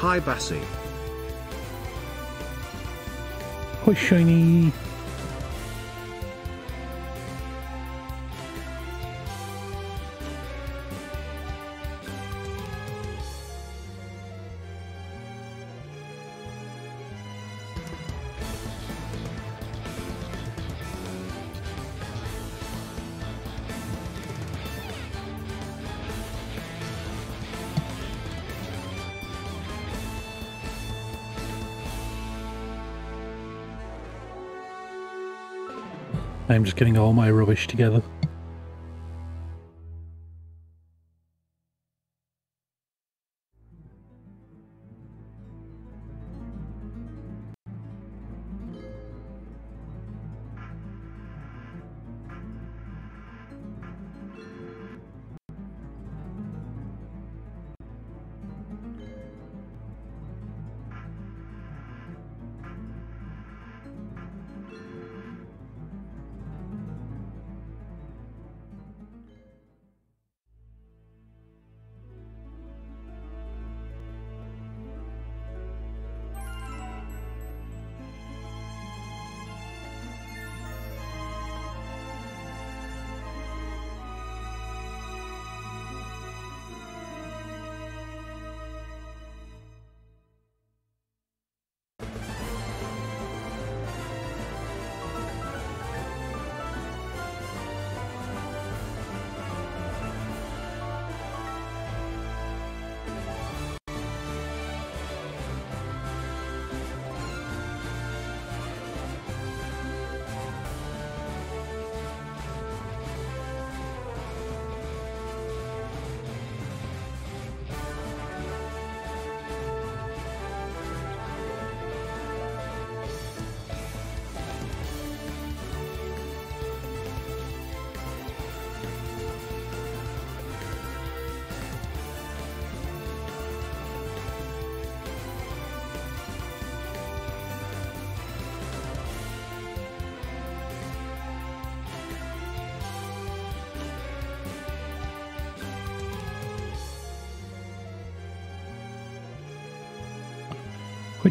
Hi Bassie. Hi, Shiny. I'm just getting all my rubbish together.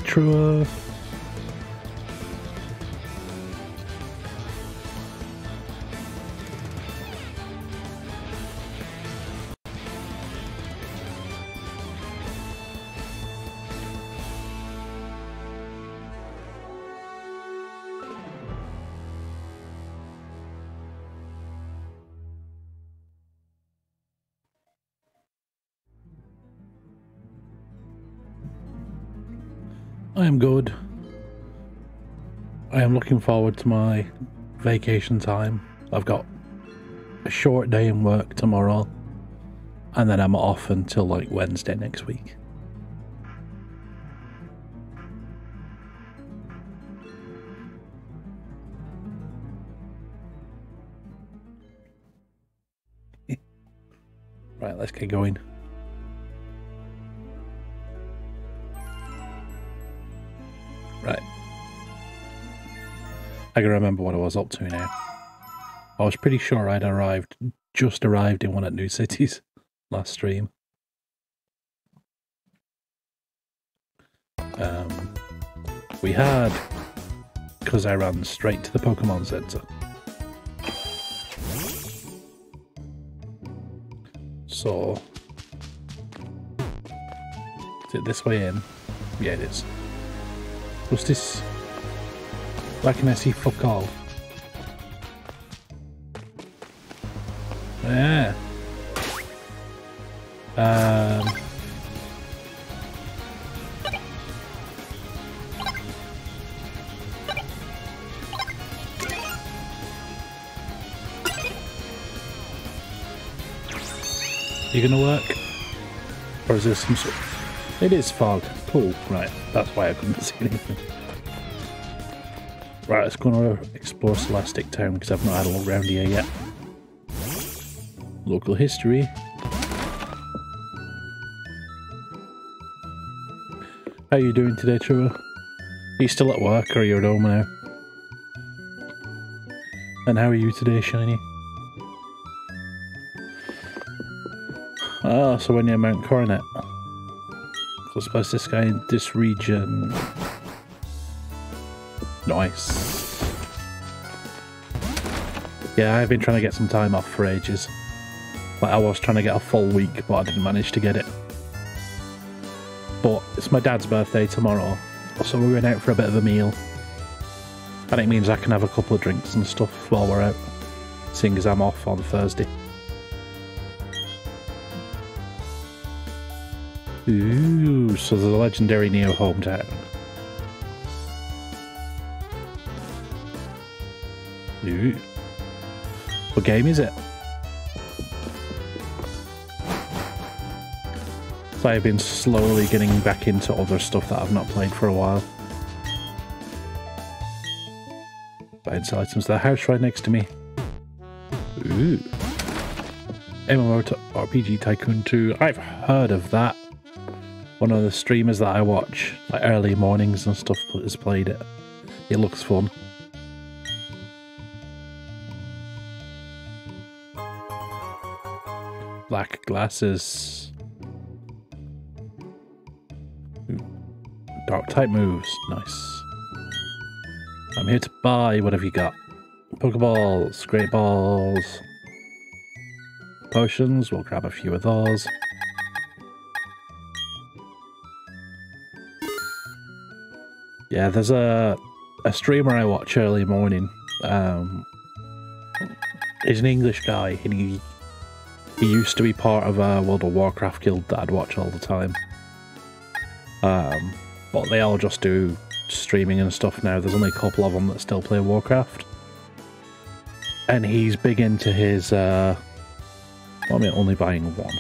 Quite am good. I am looking forward to my vacation time. I've got a short day in work tomorrow, and then I'm off until like Wednesday next week. right, let's get going. I can remember what I was up to now. I was pretty sure I'd arrived, just arrived in one at New Cities last stream. Um, we had, because I ran straight to the Pokemon Center. So, is it this way in? Yeah, it is. What's this? Why can I see fuck all? Yeah. Um. You gonna work? Or is this some sort It is fog. Cool. Right. That's why I couldn't see anything. Right, let's go and explore Celestic Town because I've not had a look around here yet. Local history. How are you doing today, Trevor? Are you still at work or are you at home now? And how are you today, Shiny? Ah, so when you're Mount Coronet. Close place this guy in this region. Nice. Yeah, I've been trying to get some time off for ages. Like I was trying to get a full week, but I didn't manage to get it. But it's my dad's birthday tomorrow, so we're going out for a bit of a meal. And it means I can have a couple of drinks and stuff while we're out, seeing as I'm off on Thursday. Ooh, so the legendary Neo hometown. What game is it? So I've been slowly getting back into other stuff that I've not played for a while. Some items to the house right next to me. Ooh. MMO RPG Tycoon 2. I've heard of that. One of the streamers that I watch, like early mornings and stuff, has played it. It looks fun. Glasses. Dark type moves. Nice. I'm here to buy. What have you got? Pokeballs, great balls, potions. We'll grab a few of those. Yeah, there's a a streamer I watch early morning. Um, he's an English guy, and he he used to be part of a World of Warcraft guild that I'd watch all the time. Um, but they all just do streaming and stuff now. There's only a couple of them that still play Warcraft, and he's big into his. Uh, well, I mean, only buying one.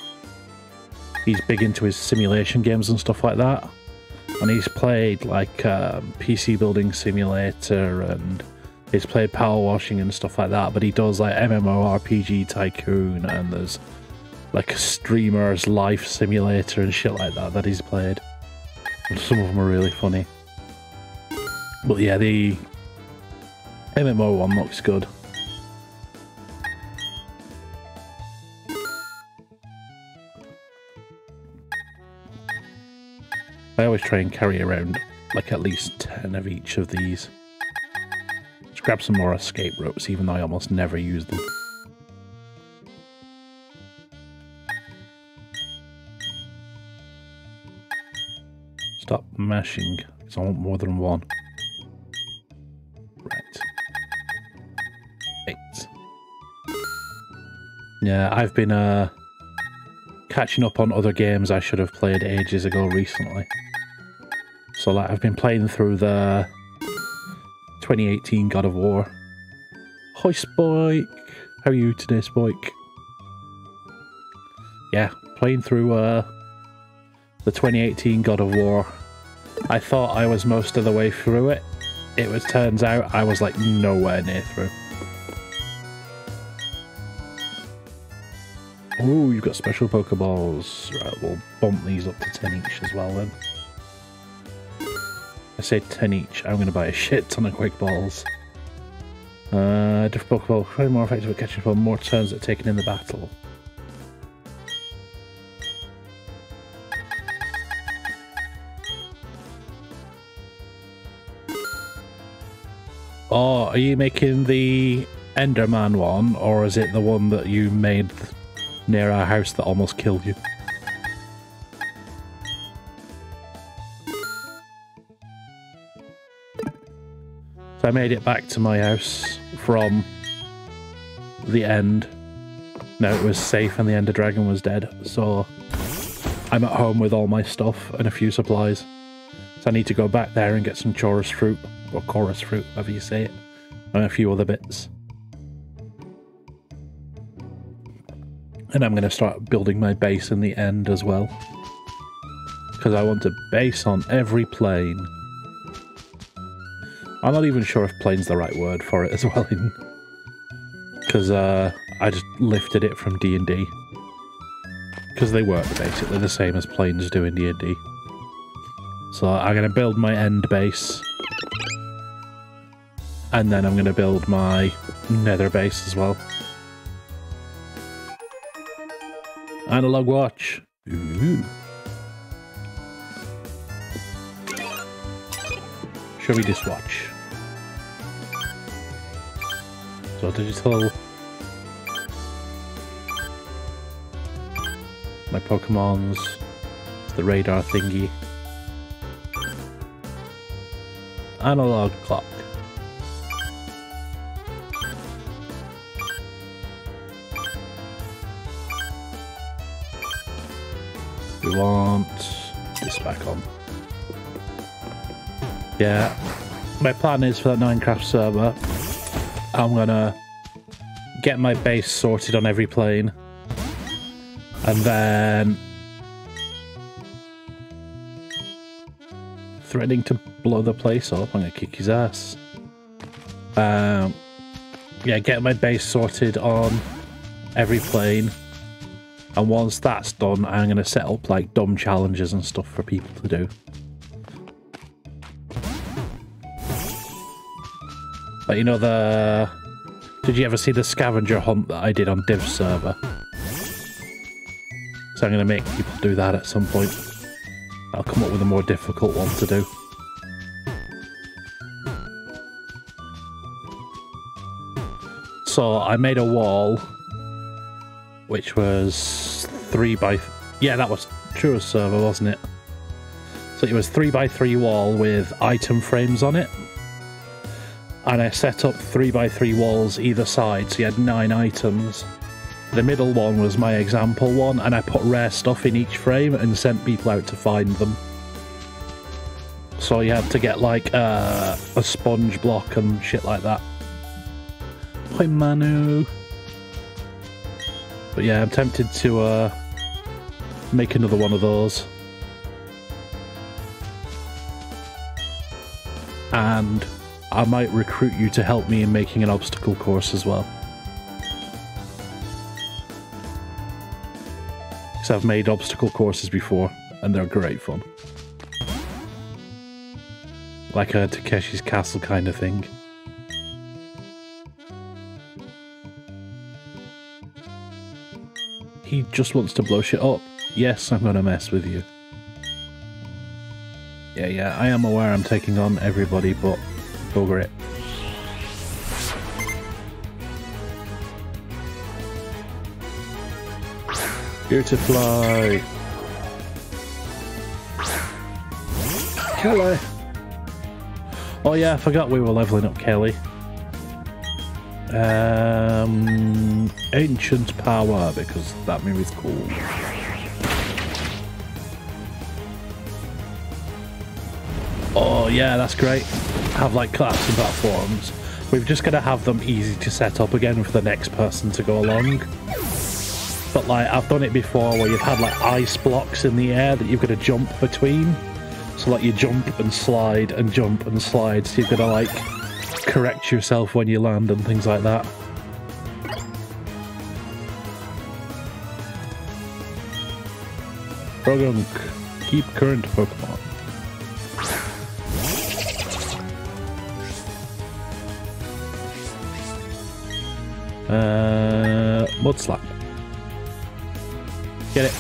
He's big into his simulation games and stuff like that and he's played like um, PC Building Simulator and he's played Power Washing and stuff like that. But he does like MMORPG Tycoon and there's like a streamer's life simulator and shit like that that he's played. And some of them are really funny. But yeah, the MMO one looks good. I always try and carry around like at least 10 of each of these. Grab some more escape ropes, even though I almost never use them. Stop mashing, because I want more than one. Right. Eight. Yeah, I've been uh, catching up on other games I should have played ages ago recently. So like I've been playing through the 2018 God of War. Hi Spike! How are you today, Spike? Yeah, playing through uh, the 2018 God of War. I thought I was most of the way through it. It was turns out I was like nowhere near through. Oh, you've got special Pokeballs. Right, we'll bump these up to 10 each as well then. I say 10 each, I'm going to buy a shit ton of quick balls. Uh, different Pokeball, probably more effective at catching on more turns are taken in the battle. Oh, are you making the Enderman one, or is it the one that you made near our house that almost killed you? I made it back to my house from the end. Now it was safe and the Ender Dragon was dead, so I'm at home with all my stuff and a few supplies. So I need to go back there and get some chorus fruit, or chorus fruit, however you say it, and a few other bits. And I'm going to start building my base in the end as well. Because I want a base on every plane. I'm not even sure if plane's the right word for it as well, because uh, I just lifted it from D&D. Because they work basically the same as planes do in D&D. So I'm going to build my end base. And then I'm going to build my nether base as well. Analog watch. Ooh. Show me this watch. So digital. My Pokemon's the radar thingy. Analog clock. We want this back on. Yeah, my plan is for that Minecraft server, I'm gonna get my base sorted on every plane, and then threatening to blow the place up. I'm gonna kick his ass. Um, yeah, get my base sorted on every plane. And once that's done, I'm going to set up like dumb challenges and stuff for people to do. But you know the... Did you ever see the scavenger hunt that I did on Div server? So I'm going to make people do that at some point. I'll come up with a more difficult one to do. So I made a wall, which was three by, yeah, that was true server, wasn't it? So it was three by three wall with item frames on it. And I set up three by three walls either side, so you had nine items. The middle one was my example one, and I put rare stuff in each frame and sent people out to find them. So you had to get like uh, a sponge block and shit like that. Hi Manu. But yeah, I'm tempted to uh, make another one of those. And I might recruit you to help me in making an obstacle course as well. Because I've made obstacle courses before, and they're great fun. Like a Takeshi's Castle kind of thing. He just wants to blow shit up. Yes, I'm gonna mess with you. Yeah, yeah, I am aware I'm taking on everybody, but bugger it. Here to fly. Kelly. Oh yeah, I forgot we were leveling up Kelly. Um, ancient power because that movie's cool. Oh yeah, that's great. Have like collapsing platforms. We've just got to have them easy to set up again for the next person to go along. But like I've done it before where you've had like ice blocks in the air that you've got to jump between. So like you jump and slide and jump and slide. So you've got to like correct yourself when you land and things like that. Croagunk, keep current Pokemon. Uh, Mud Slap. Get it.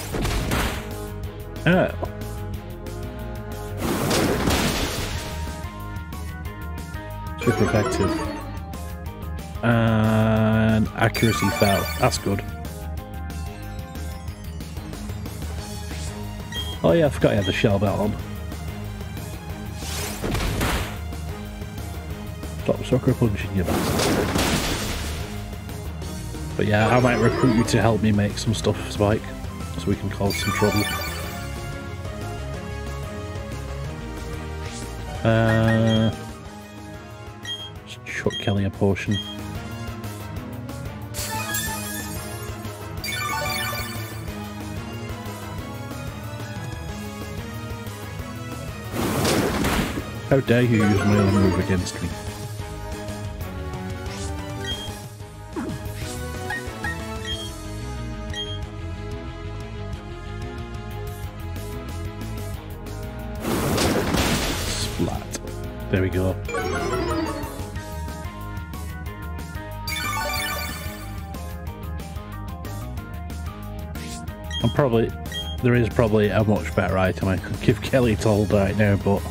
Oh. Super effective. And accuracy fell. That's good. Oh yeah, I forgot you had the shell bell on. Stop sucker punching you bastard. But yeah, I might recruit you to help me make some stuff, Spike, so we can cause some trouble. Uh, just chuck Kelly a potion. How dare you use my own move against me? There we go. I'm probably... There is probably a much better item I could give Kelly to hold right now, but...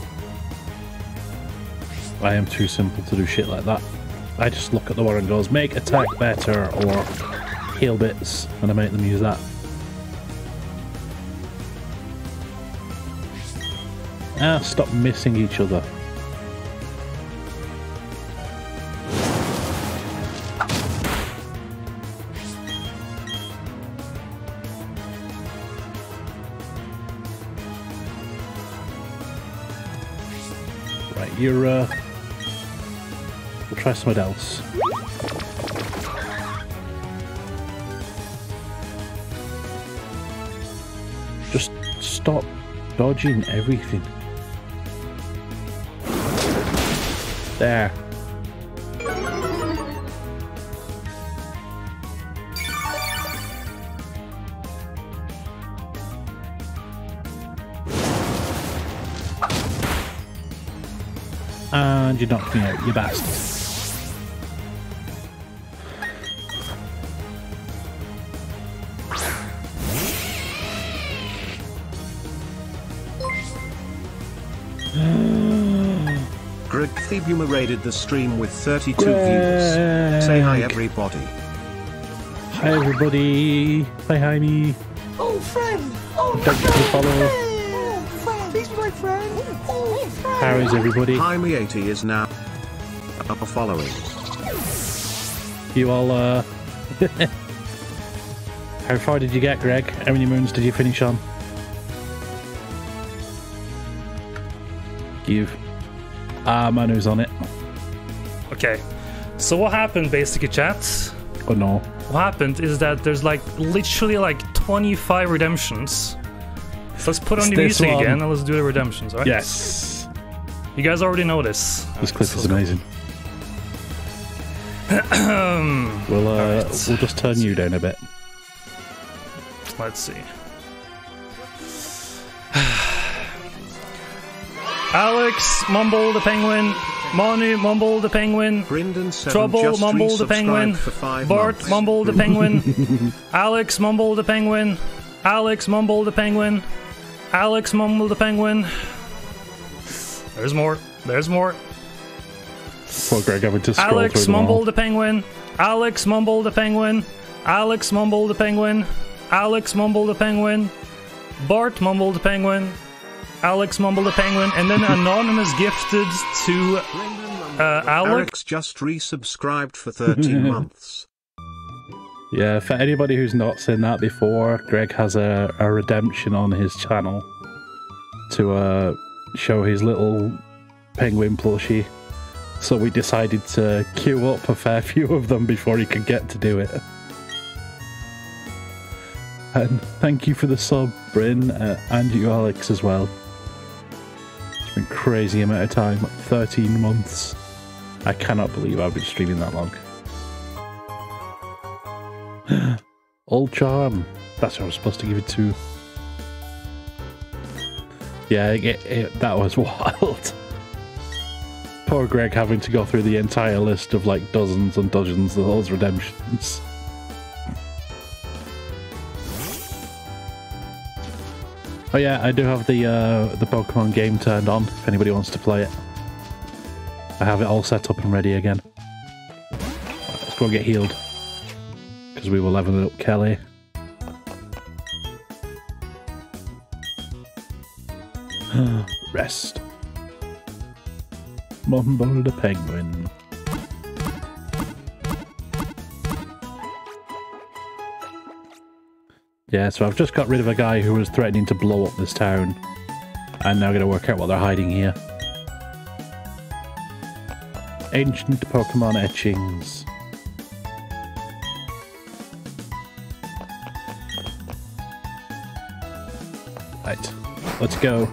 I am too simple to do shit like that. I just look at the one and goes, make attack better or heal bits, and I make them use that. Ah, stop missing each other. Try something else. Just stop dodging everything. There. And you knocked me out, you bastard. Greg Thebuma raided the stream with 32 viewers. Say hi everybody. Hi everybody. Say hi me. Oh, friend! Oh, Don't forget to follow. Oh, friend! He's my friend! Oh, friend! How is everybody? Hi me 80 is now up following. You all, uh... How far did you get, Greg? How many moons did you finish on? Give. Ah, Manu's on it. Okay. So what happened basically, chat? Oh no. What happened is that there's like literally like 25 redemptions. So let's put on It's the music one. again and let's do the redemptions, alright? Yes. You guys already know this. This clip is amazing. We'll, uh, Alright. we'll just turn you down a bit. Let's see. Alex, Mumble the Penguin. Manu, Mumble the Penguin. Brendan 7 Trouble, Mumble the Penguin. Bart, months. Mumble the Penguin. Alex, Mumble the Penguin. Alex, Mumble the Penguin. Alex, Mumble the Penguin. There's more. There's more. Poor Greg having to scroll through Alex, them all. Mumble the Penguin. Alex, Mumble the Penguin. Alex, Mumble the Penguin. Alex, Mumble the Penguin. Bart, Mumble the Penguin. Alex, Mumble the Penguin. And then Anonymous gifted to uh, Alex. Alex just resubscribed for 13 months. Yeah, for anybody who's not seen that before, Greg has a, a redemption on his channel to uh, show his little penguin plushie. So we decided to queue up a fair few of them before he could get to do it. And thank you for the sub, Bryn, uh, and you, Alex, as well. Crazy amount of time 13 months. I cannot believe I've been streaming that long. Old charm. That's what I was supposed to give it to. Yeah, it, it, that was wild. Poor Greg having to go through the entire list of like dozens and dozens of those redemptions. Oh yeah, I do have the uh, the Pokemon game turned on. If anybody wants to play it, I have it all set up and ready again. Let's go and get healed because we were leveling up Kelly. Rest. Mumble the penguin. Yeah, so I've just got rid of a guy who was threatening to blow up this town. And now I'm going to work out what they're hiding here. Ancient Pokemon etchings. Right, let's go.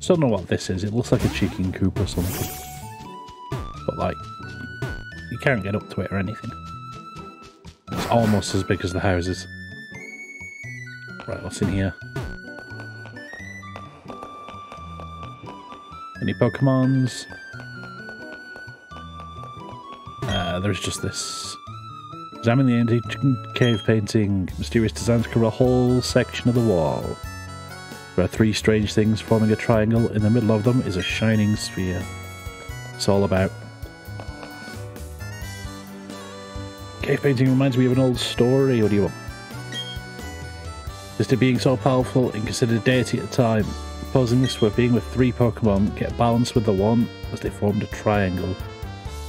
Still don't know what this is. It looks like a chicken coop or something. But like, you can't get up to it or anything. It's almost as big as the houses. Right, what's in here? Any Pokemons? Uh, there's just this. Examine the ancient cave painting. Mysterious designs cover a whole section of the wall. There are three strange things forming a triangle. In the middle of them is a shining sphere. It's all about. Cave painting reminds me of an old story. What do you want? Just being so powerful and considered a deity at the time. Posing this were being with three Pokemon get balanced with the one as they formed a triangle.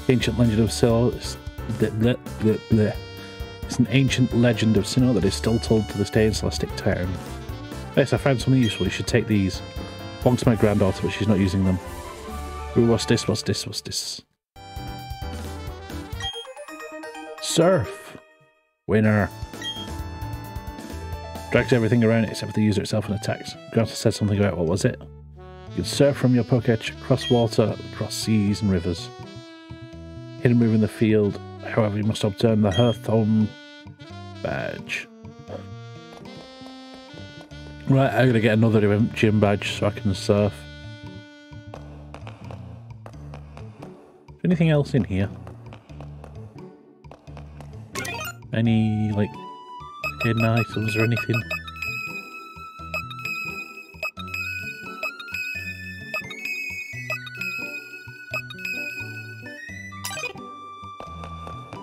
Ancient legend of Sinnoh. It's an ancient legend of Sinnoh that is still told to this day in Celestic Town. Yes, I found something useful. You should take these. Belong to my granddaughter, but she's not using them. Ooh, what's this? What's this? What's this? Surf! Winner. Drags everything around except the user itself and attacks. Granta said something about what was it? You can surf from your Poketch across water, across seas and rivers. Hidden move in the field. However, you must obtain the Hearthstone badge. Right, I'm gonna get another gym badge so I can surf. Anything else in here? Any, like, hidden items or anything?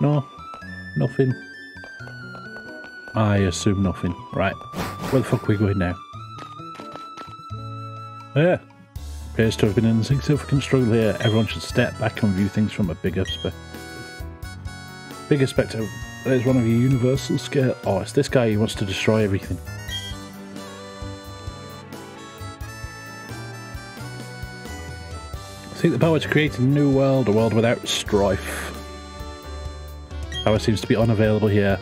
No, nothing. I assume nothing. Right, where the fuck are we going now? Yeah, appears to have been an insignificant struggle here. Everyone should step back and view things from a bigger perspective. Bigger perspective. There's one of your universal scale. Oh, it's this guy who wants to destroy everything. Seek the power to create a new world, a world without strife. Power seems to be unavailable here.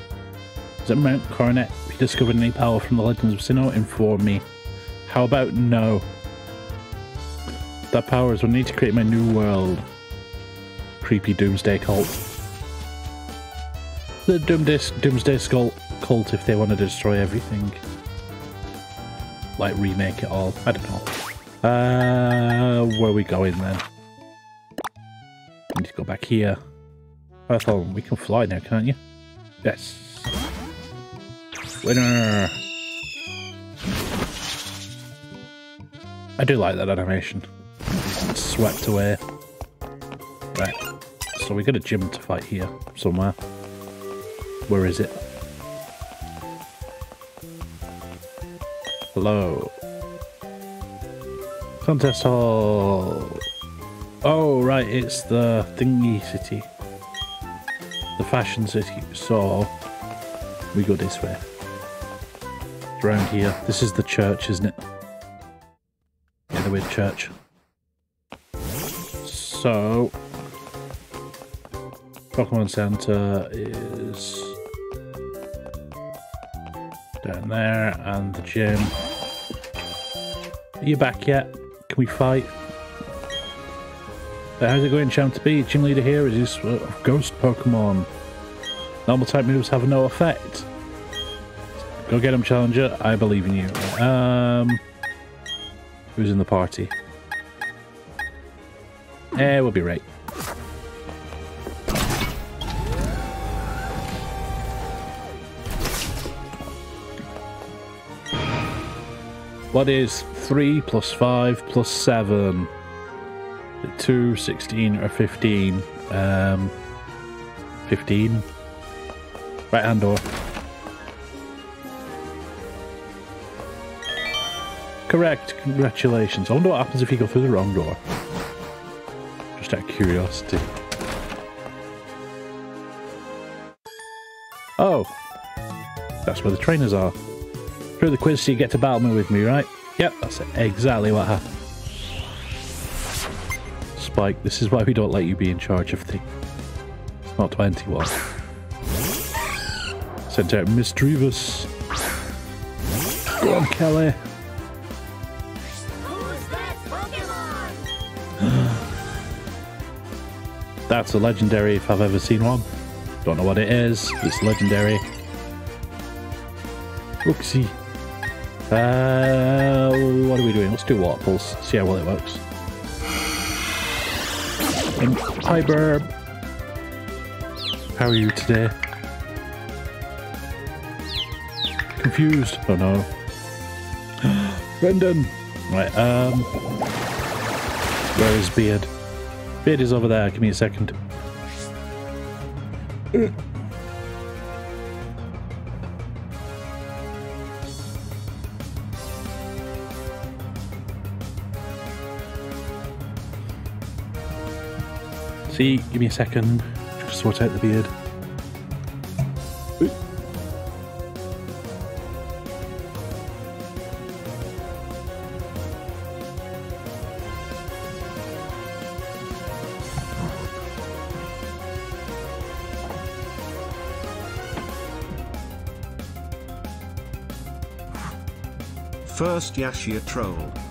Is it Mount Coronet? If you discovered any power from the Legends of Sinnoh, inform me. How about no? That power is what I need to create my new world. Creepy Doomsday cult. The Doomsday, Doomsday Skull cult if they want to destroy everything. Like remake it all. I don't know. Uh, where are we going then? We need to go back here. I thought we can fly now, can't you? Yes. Winner! I do like that animation. Swept away. Right. So we got a gym to fight here somewhere. Where is it? Hello. Contest hall. Oh, right, it's the thingy city. The fashion city. So, we go this way. It's around here. This is the church, isn't it? Yeah, the weird church. So, Pokemon Center is down there, and the gym. Are you back yet? Can we fight? So how's it going, Champ to be? Gym leader here is this uh, ghost Pokemon. Normal type moves have no effect. Go get him, Challenger. I believe in you. Um, who's in the party? Eh, we'll be right. What is 3 plus 5 plus 7? 2, 16, or 15? Um, 15. Right hand door. Correct. Congratulations. I wonder what happens if you go through the wrong door. Just out of curiosity. Oh. That's where the trainers are. Through the quiz so you get to battle me with me, right? Yep, that's exactly what happened. Spike, this is why we don't let you be in charge of things. It's not 21. Sent out Misdreavus. Go on, Kelly. That's a legendary if I've ever seen one. Don't know what it is. It's legendary. Oopsie. Uh, what are we doing? Let's do water pulse. See how well it works. And hi, Burb. How are you today? Confused. Oh no. Brendan. Right, um... Where is Beard? Beard is over there. Give me a second. See, give me a second. Sort out the beard. First Yashia troll.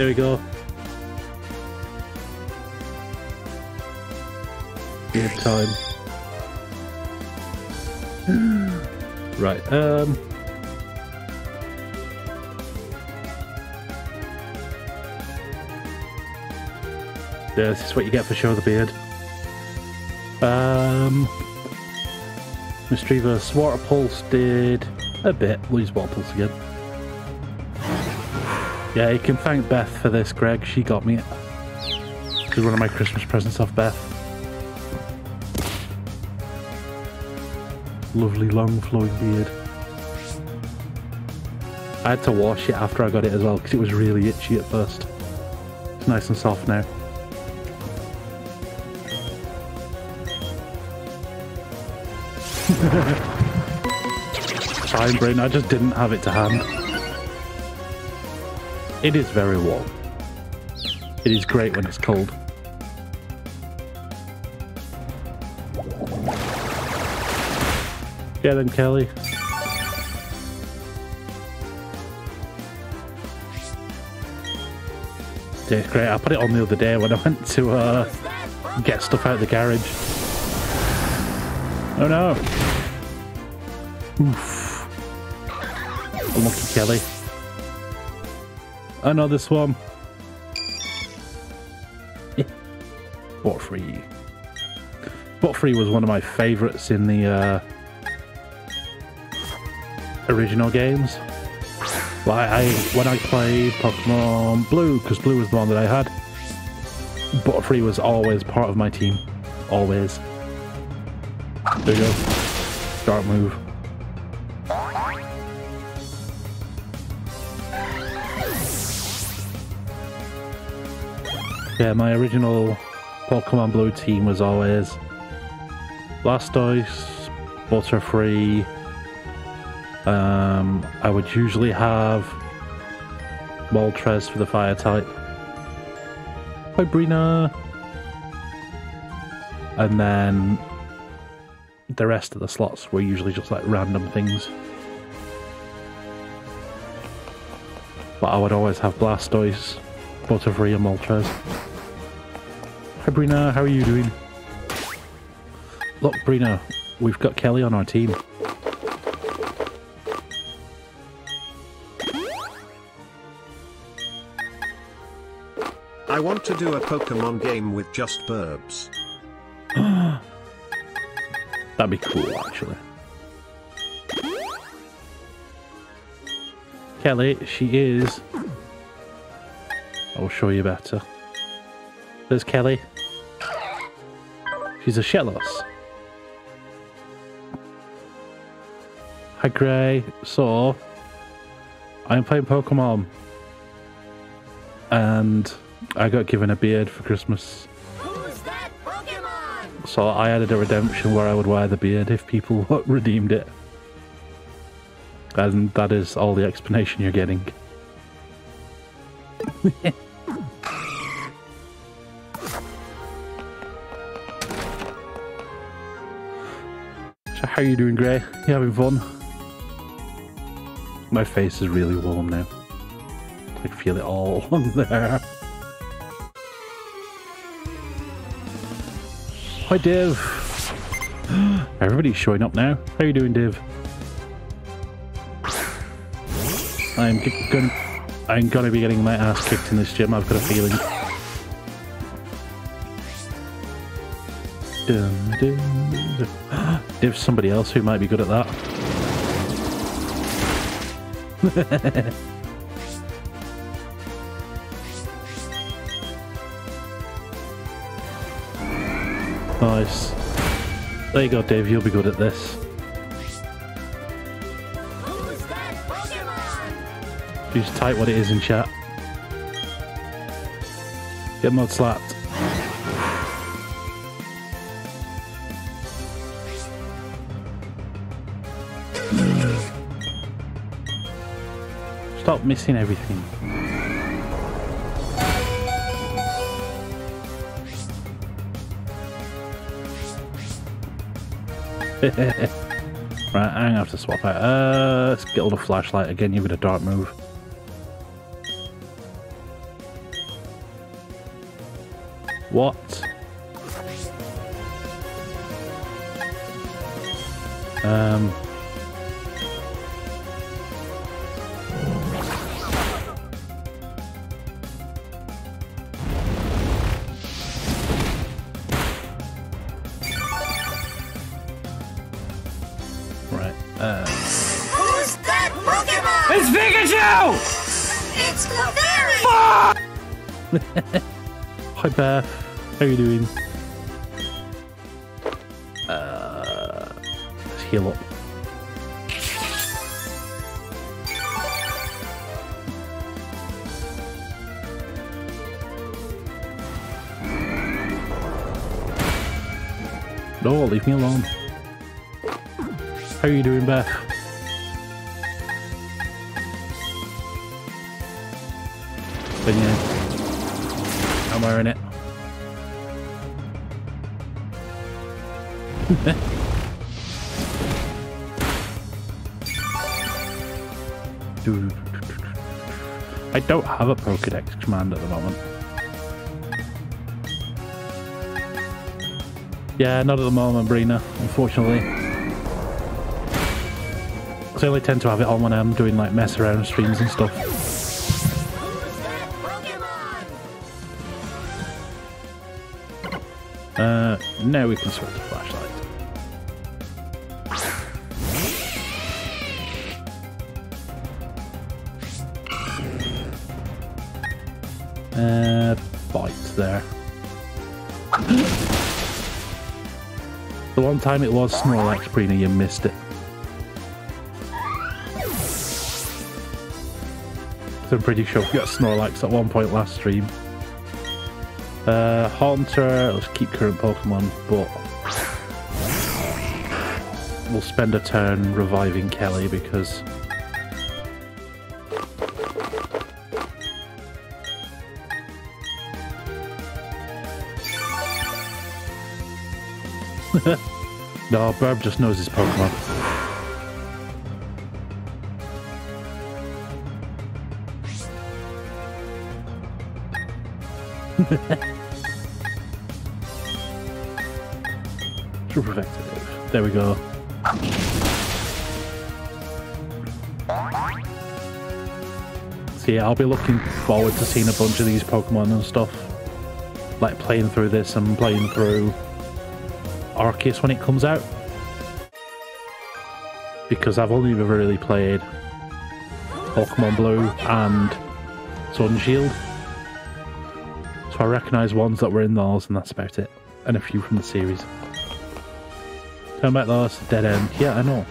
There we go. Beard time. right, um... Yeah, this is what you get for show the beard. Um... Mischievous Water Pulse did a bit. Lose Water Pulse again. Yeah, you can thank Beth for this, Greg. She got me. This is one of my Christmas presents off Beth. Lovely long flowing beard. I had to wash it after I got it as well because it was really itchy at first. It's nice and soft now. Fine, brain. I just didn't have it to hand. It is very warm. It is great when it's cold. Yeah, then Kelly. It's great. I put it on the other day when I went to uh, get stuff out of the garage. Oh no! Oof. Unlucky Kelly. Another swarm. Butterfree. Bot free was one of my favourites in the uh, original games. Like I, when I played Pokemon Blue, because Blue was the one that I had, Butterfree was always part of my team. Always. There you go. Start move. Yeah, my original Pokemon Blue team was always Blastoise, Butterfree. Um, I would usually have Moltres for the fire type. Brina. And then the rest of the slots were usually just like random things. But I would always have Blastoise, Butterfree, and Moltres. Hi Brina, how are you doing? Look, Brina, we've got Kelly on our team. I want to do a Pokemon game with just burbs. That'd be cool, actually. Kelly, she is. I'll show you better. There's Kelly. She's a Shellos. Hi, Gray. So, I'm playing Pokemon. And I got given a beard for Christmas. Who's that Pokemon? So I added a redemption where I would wear the beard if people redeemed it. And that is all the explanation you're getting. so how you doing, Gray? You having fun? My face is really warm now. I can feel it all on there. Hi, Div. Everybody's showing up now. How you doing, Div? I'm going. I'm gonna be getting my ass kicked in this gym. I've got a feeling. Dun, dun, dun. There's somebody else who might be good at that. nice. There you go, Dave. You'll be good at this. Just type what it is in chat. Get mod slapped. Stop missing everything. right, I'm gonna have to swap out. Uh, let's get all the flashlight again. You've got a dark move. What? Um. Hi Beth. How you doing? Uh, let's heal up. No, leave me alone. How you doing, Beth? But yeah, I'm wearing it. I don't have a Pokedex command at the moment. Yeah, not at the moment, Brina, unfortunately. 'Cause I only tend to have it on when I'm doing like mess around streams and stuff. Now we can switch to flashlight. Uh, bite there. the one time it was Snorlax, Brina, you missed it. So I'm pretty sure we got Snorlax at one point last stream. Uh, Haunter, let's keep current Pokemon, but we'll spend a turn reviving Kelly because no, Burb just knows his Pokemon. True Protective. There we go. So yeah, I'll be looking forward to seeing a bunch of these Pokemon and stuff. Like playing through this and playing through Arceus when it comes out. Because I've only ever really played Pokemon Blue and Sword and Shield. I recognise ones that were in those and that's about it. And a few from the series. Turn back those, dead end. Yeah, I know.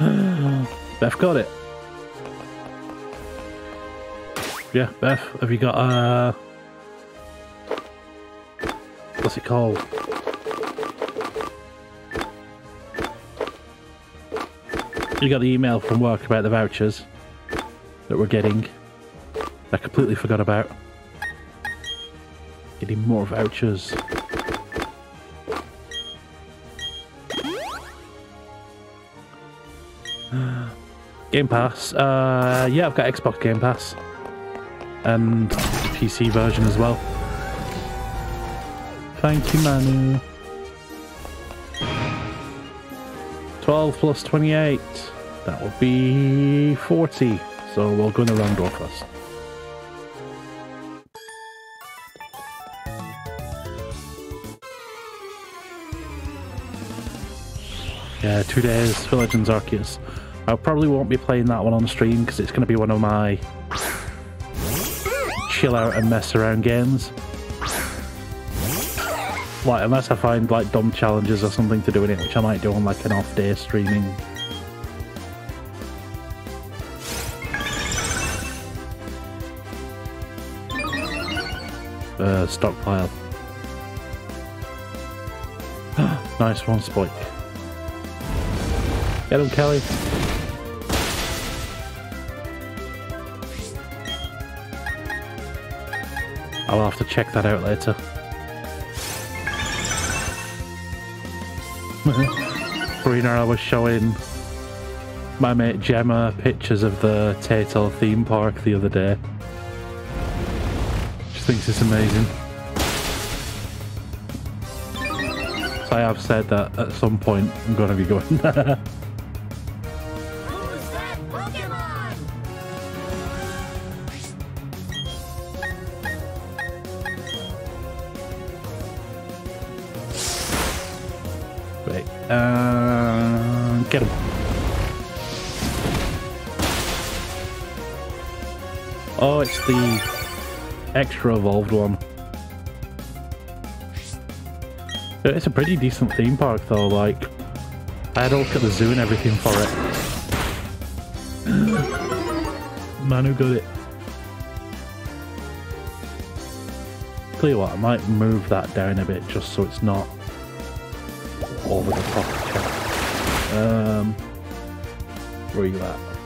Beth got it. Yeah, Beth, have you got uh what's it called? You got the email from work about the vouchers that we're getting. I completely forgot about. Getting more vouchers. Game Pass. Uh, yeah, I've got Xbox Game Pass. And PC version as well. Thank you, Manu. 12 plus 28. That would be 40. So we'll go in the round door first. Yeah, two days for Legends Arceus. I probably won't be playing that one on stream because it's going to be one of my chill out and mess around games. Like, unless I find like dumb challenges or something to do in it, which I might do on like an off day streaming. Uh, stockpile. nice one, Spike. Get him, Kelly. I'll have to check that out later. I was showing my mate Gemma pictures of the Tato theme park the other day. Thinks it's amazing. So I have said that at some point I'm going to be going there. Wait, uh, get him. Oh, it's the extra evolved one. It's a pretty decent theme park though, like, I had a look at the zoo and everything for it. Man who got it. Tell you what, I might move that down a bit just so it's not over the top. Um, where are you at?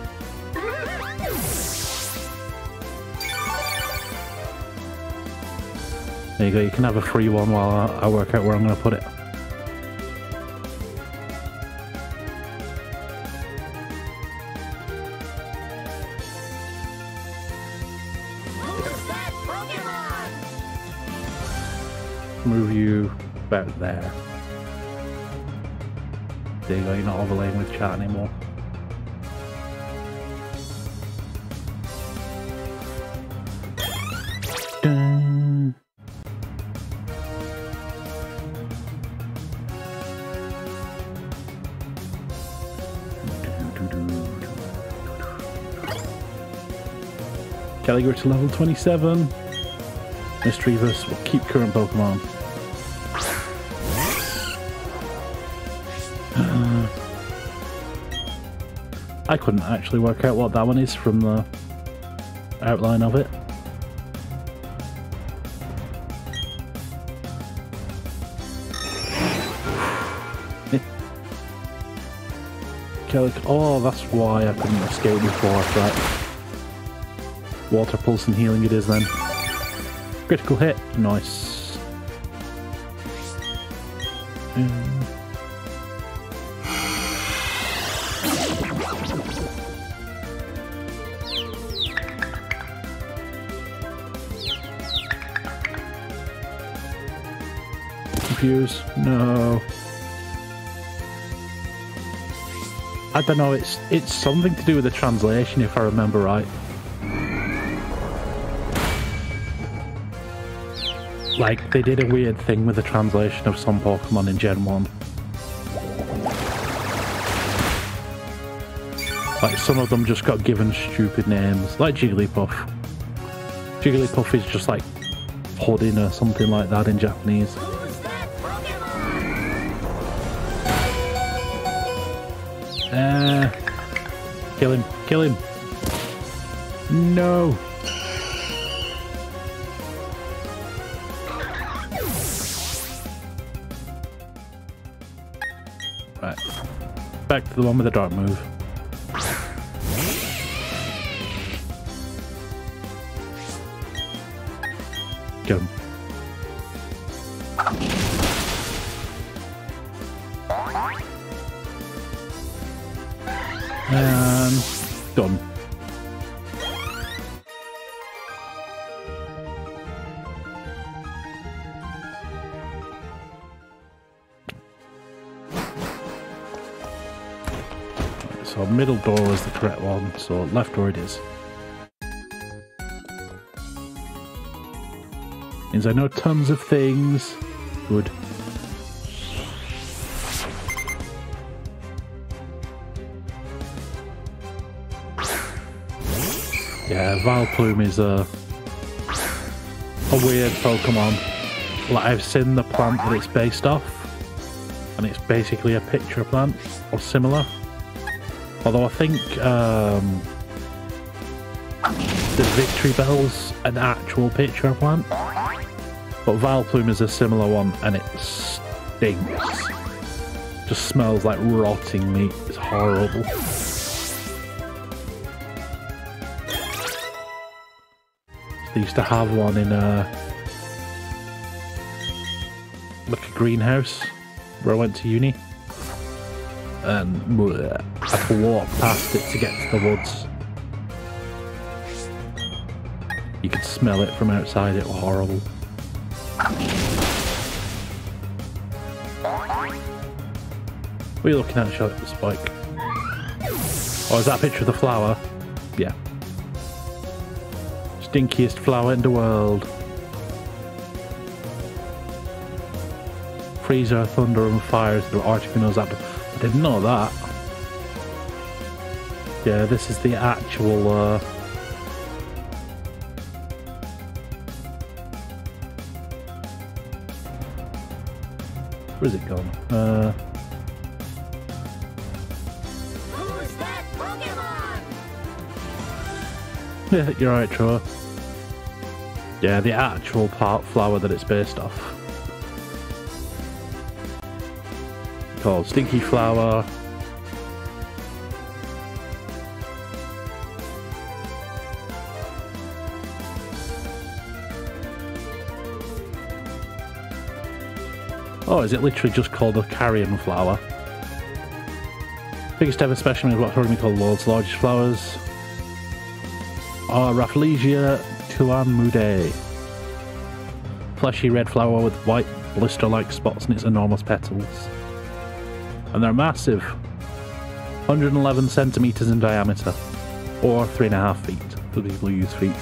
There you go, you can have a free one while I, work out where I'm going to put it. Move you about there. There you go, you're not overlaying with chat anymore. Gallagher to level 27. Misdreavus will keep current Pokemon. Uh, I couldn't actually work out what that one is from the outline of it. Oh, that's why I couldn't escape before, right. Water pulse and healing it is then. Critical hit, nice. Confuse, no. I don't know, it's it's something to do with the translation if I remember right. Like, they did a weird thing with the translation of some Pokemon in Gen 1. Like, some of them just got given stupid names, like Jigglypuff. Jigglypuff is just like pudding or something like that in Japanese. Uh, kill him, kill him. No. Back to the one with the dark move. Get him. So left where it is. Means I know tons of things. Good. Yeah, Vileplume is a a weird Pokemon. Like I've seen the plant that it's based off, and it's basically a pitcher plant or similar. Although I think um, the bell's an actual pitcher plant, but Vileplume is a similar one, and it stinks. Just smells like rotting meat. It's horrible. They used to have one in a like a greenhouse where I went to uni, and I uh, had to walk past it to get to the woods. You could smell it from outside. It was horrible. What are you looking at, Shot Spike? Oh, is that a picture of the flower? Yeah. Stinkiest flower in the world. Freezer, thunder and fire through Articuno's apple. Didn't know that. Yeah, this is the actual uh, Where's it gone? Uh, yeah, you're right, Troy. Yeah, the actual part flower that it's based off. Called Stinky Flower. Oh, is it literally just called a carrion flower? Biggest ever specimen is what's currently called world's largest flowers. Are Rafflesia tuan-mudae. Fleshy red flower with white blister-like spots in its enormous petals. And they're massive. 111 centimeters in diameter. Or three and a half feet for people who use feet.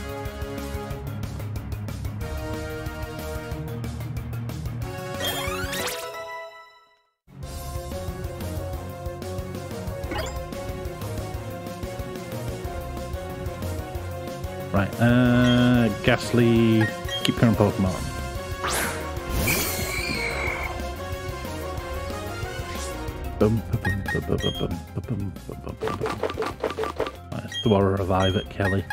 Right, uh, Gastly, keep current Pokemon. Let's do our revive it, Kelly.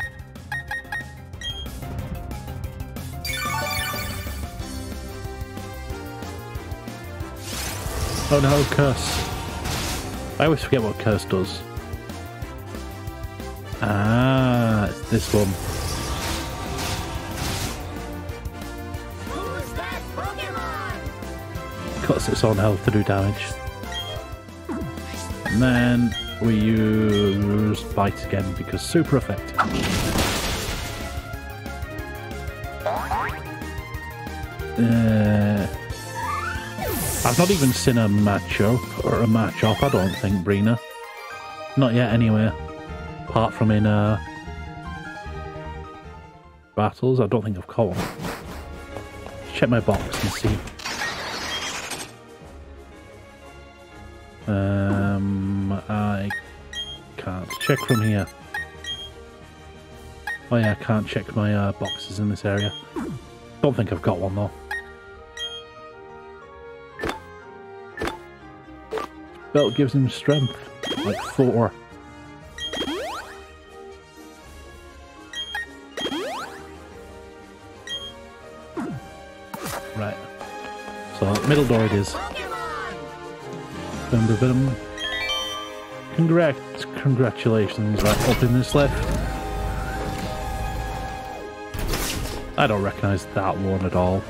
Oh no, curse. I always forget what curse does. Ah, it's this one. Who's that Pokemon? cuts its own health to do damage. And then we use Bite again because super effective. Uh, I've not even seen a Machop or a Machoke, I don't think, Brina. Not yet, anyway. Apart from in uh, battles, I don't think I've caught one. Check my box and see. Um, I can't check from here. Oh yeah, I can't check my uh, boxes in this area. Don't think I've got one though. Belt gives him strength, like four. Right. So middle door it is. Congrats, congratulations, right up in this left. I don't recognise that one at all.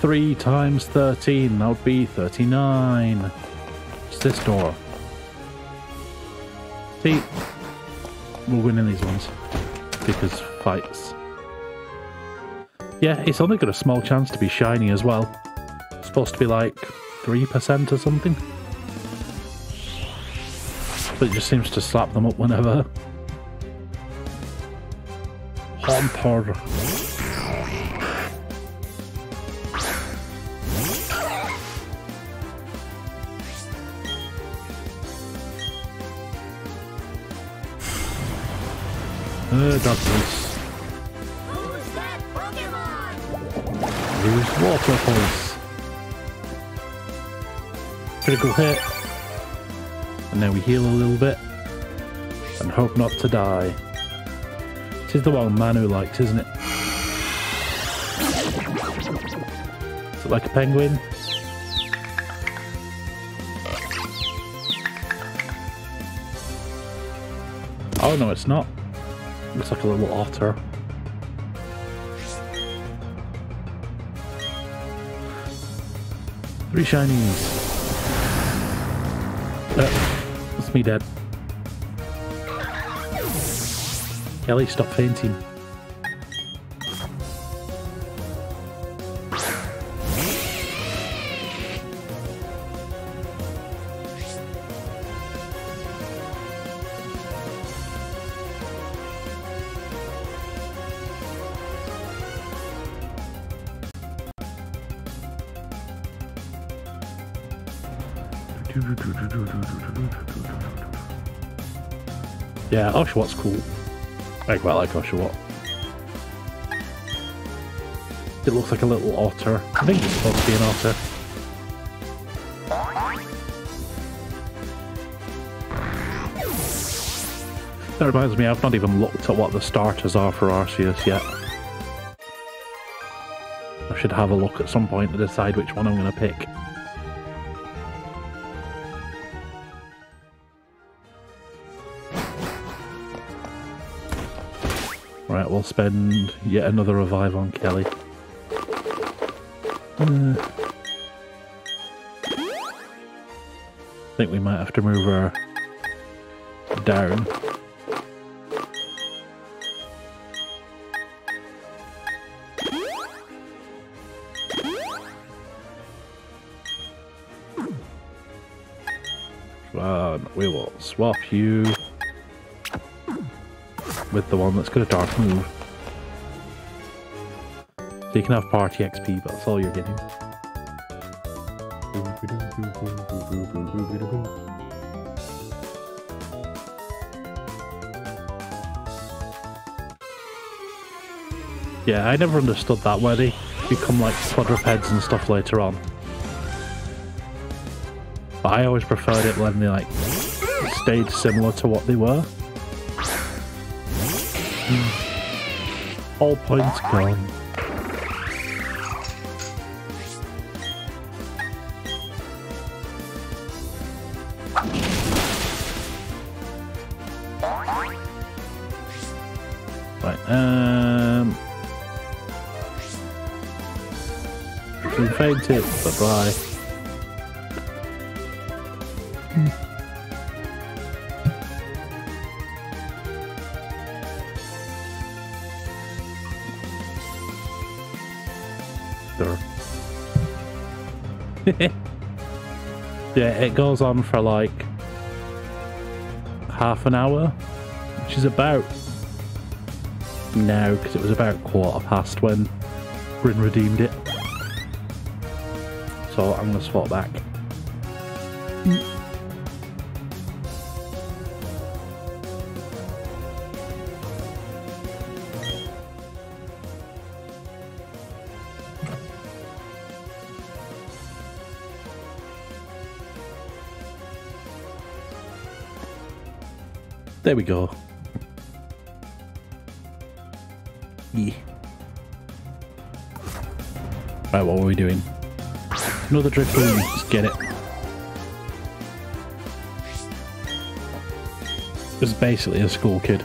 Three times thirteen, that would be thirty-nine. It's this door? See, we're winning these ones because fights. Yeah, it's only got a small chance to be shiny as well. It's supposed to be like 3% or something. But it just seems to slap them up whenever. Haunter. Uh, darkness. Use water pulse. Critical hit. And now we heal a little bit. And hope not to die. This is the one Manu likes, isn't it? Is it like a penguin? Oh no, it's not. Looks like a little otter. Three shinies. Uh, it's me dead. Kelly, stop fainting. Yeah, Oshawott cool. I quite like Oshawott. It looks like a little otter. I think it's supposed to be an otter. That reminds me, I've not even looked at what the starters are for Arceus yet. I should have a look at some point to decide which one I'm going to pick. Spend yet another revive on Kelly. Uh, I think we might have to move her down. We will swap you with the one that's got a dark move. So you can have party XP, but that's all you're getting. Yeah, I never understood that where they become like quadrupeds and stuff later on. But I always preferred it when they like stayed similar to what they were. All points gone. Right, um... You fainted, bye yeah, it goes on for like half an hour, which is about now because it was about quarter past when Bryn redeemed it. So I'm gonna swap back. There we go. Yeah. Right, what were we doing? Another Drifloon, just get it. It's basically a school kid.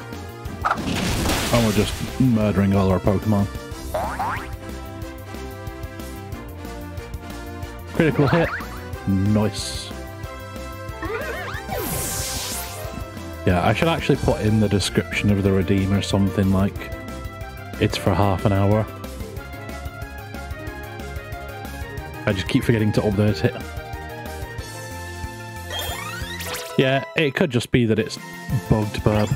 And we're just murdering all our Pokemon. Critical hit. Nice. Yeah, I should actually put in the description of the Redeemer something like it's for half an hour. I just keep forgetting to update it. Yeah, it could just be that it's bugged, Bob.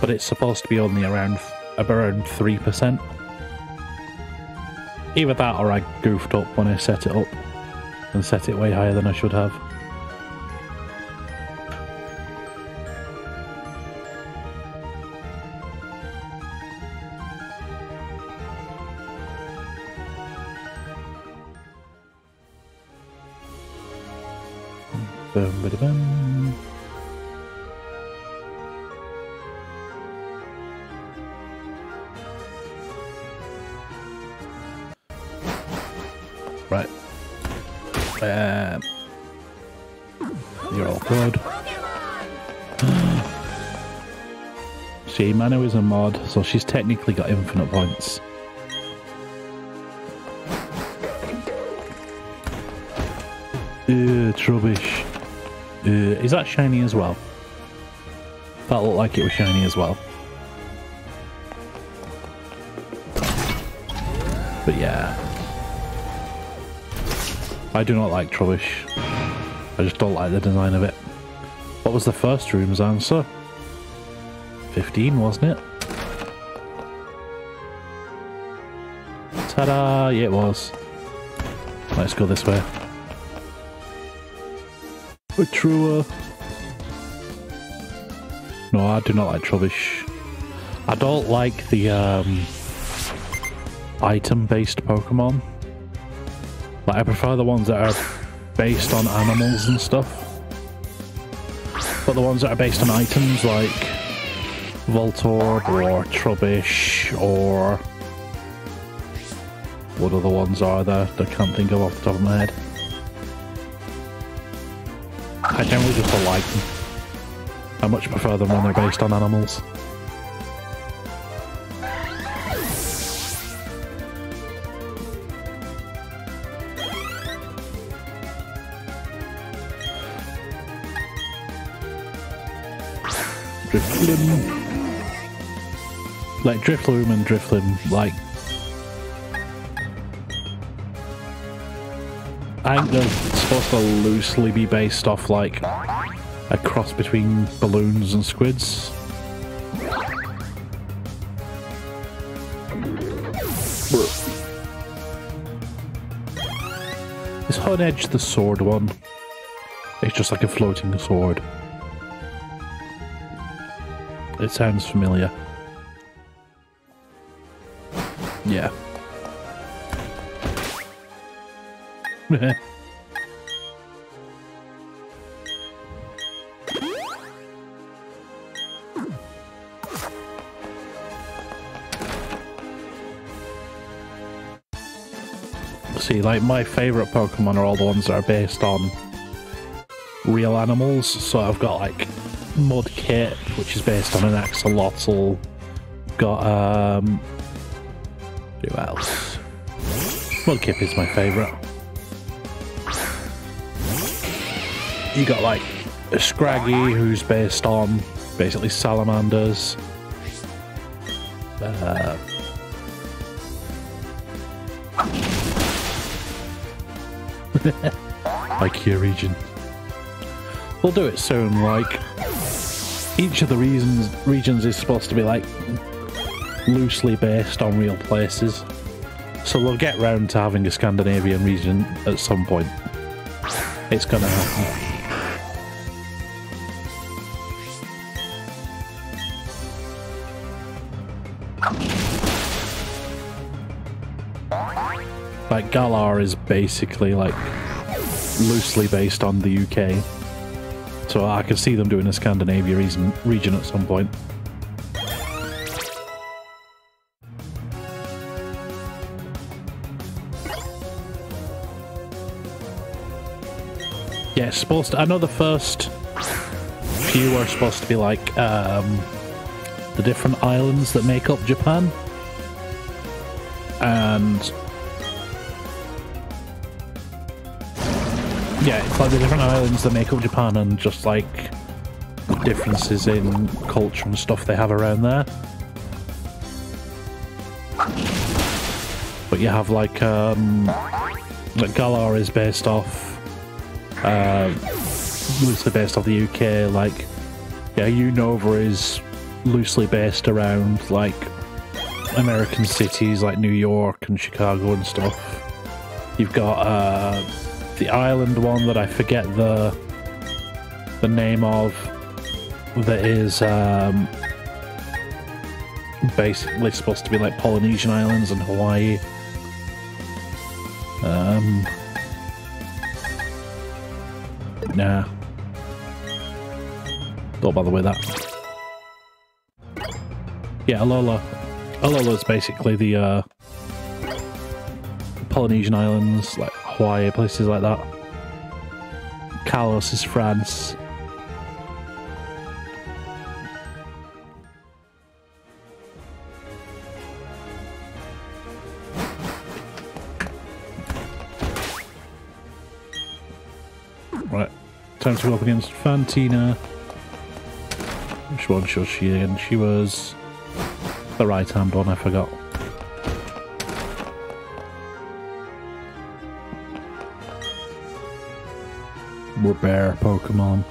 But it's supposed to be only around around three percent. Either that or I goofed up when I set it up and set it way higher than I should have. Boom, bada bum. Right. Um, you're all good. See, Manu is a mod, so she's technically got infinite points. Uh, rubbish. Uh, is that shiny as well? That looked like it was shiny as well. But yeah. I do not like Trubbish. I just don't like the design of it. What was the first room's answer? 15, wasn't it? Ta-da! Yeah, it was. Let's go this way. A truer. No, I do not like Trubbish. I don't like the um, item-based Pokemon. Like, I prefer the ones that are based on animals and stuff. But the ones that are based on items, like Voltorb or Trubbish or... What other ones are there I can't think of off the top of my head? Generally just like them. I much prefer them when they're based on animals. Drifloon. Like Drifloon and Drifloon, like I think supposed to loosely be based off like a cross between balloons and squids. Is Honedge the sword one? It's just like a floating sword. It sounds familiar. Like, my favourite Pokemon are all the ones that are based on real animals. So I've got, like, Mudkip, which is based on an axolotl. Got, um... Who else? Mudkip is my favourite. You got like Scraggy who's based on basically salamanders. Uh, IKEA region. We'll do it soon, like each of the regions regions is supposed to be like loosely based on real places. So we'll get round to having a Scandinavian region at some point. It's gonna happen. Like Galar is basically like loosely based on the UK. So I can see them doing a Scandinavia region, at some point. Yeah, supposed to, I know the first few are supposed to be like um, the different islands that make up Japan. And yeah, it's like the different islands that make up Japan and just like differences in culture and stuff they have around there. But you have like um Like Galar is based off, uh, loosely based off the UK. Like, yeah, Unova is loosely based around like American cities like New York and Chicago and stuff. You've got uh, the island one that I forget the the name of that is um, basically supposed to be like Polynesian islands and Hawaii. Um, nah. Don't bother with that. Yeah, Alola. Is basically the uh, Polynesian islands, like Hawaii, places like that. Kalos is France. Right, time to go up against Fantina. Which one was she again? She was the right hand one, I forgot. We're bear Pokemon.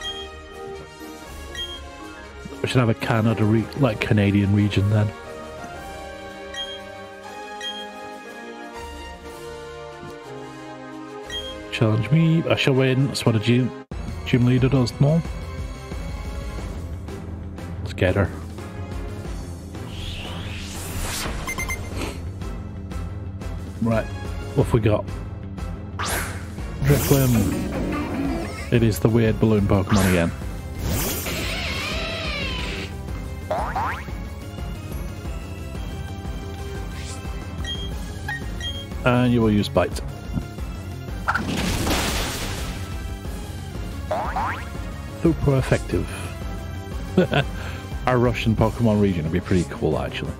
We should have a Canada, re like Canadian region then. Challenge me. I shall win. That's what a gym, gym leader does. No. Let's get her. Right. What have we got? Drifloon. It is the weird balloon Pokemon again. And you will use Bite. Super effective. Our Russian Pokemon region would be pretty cool, actually.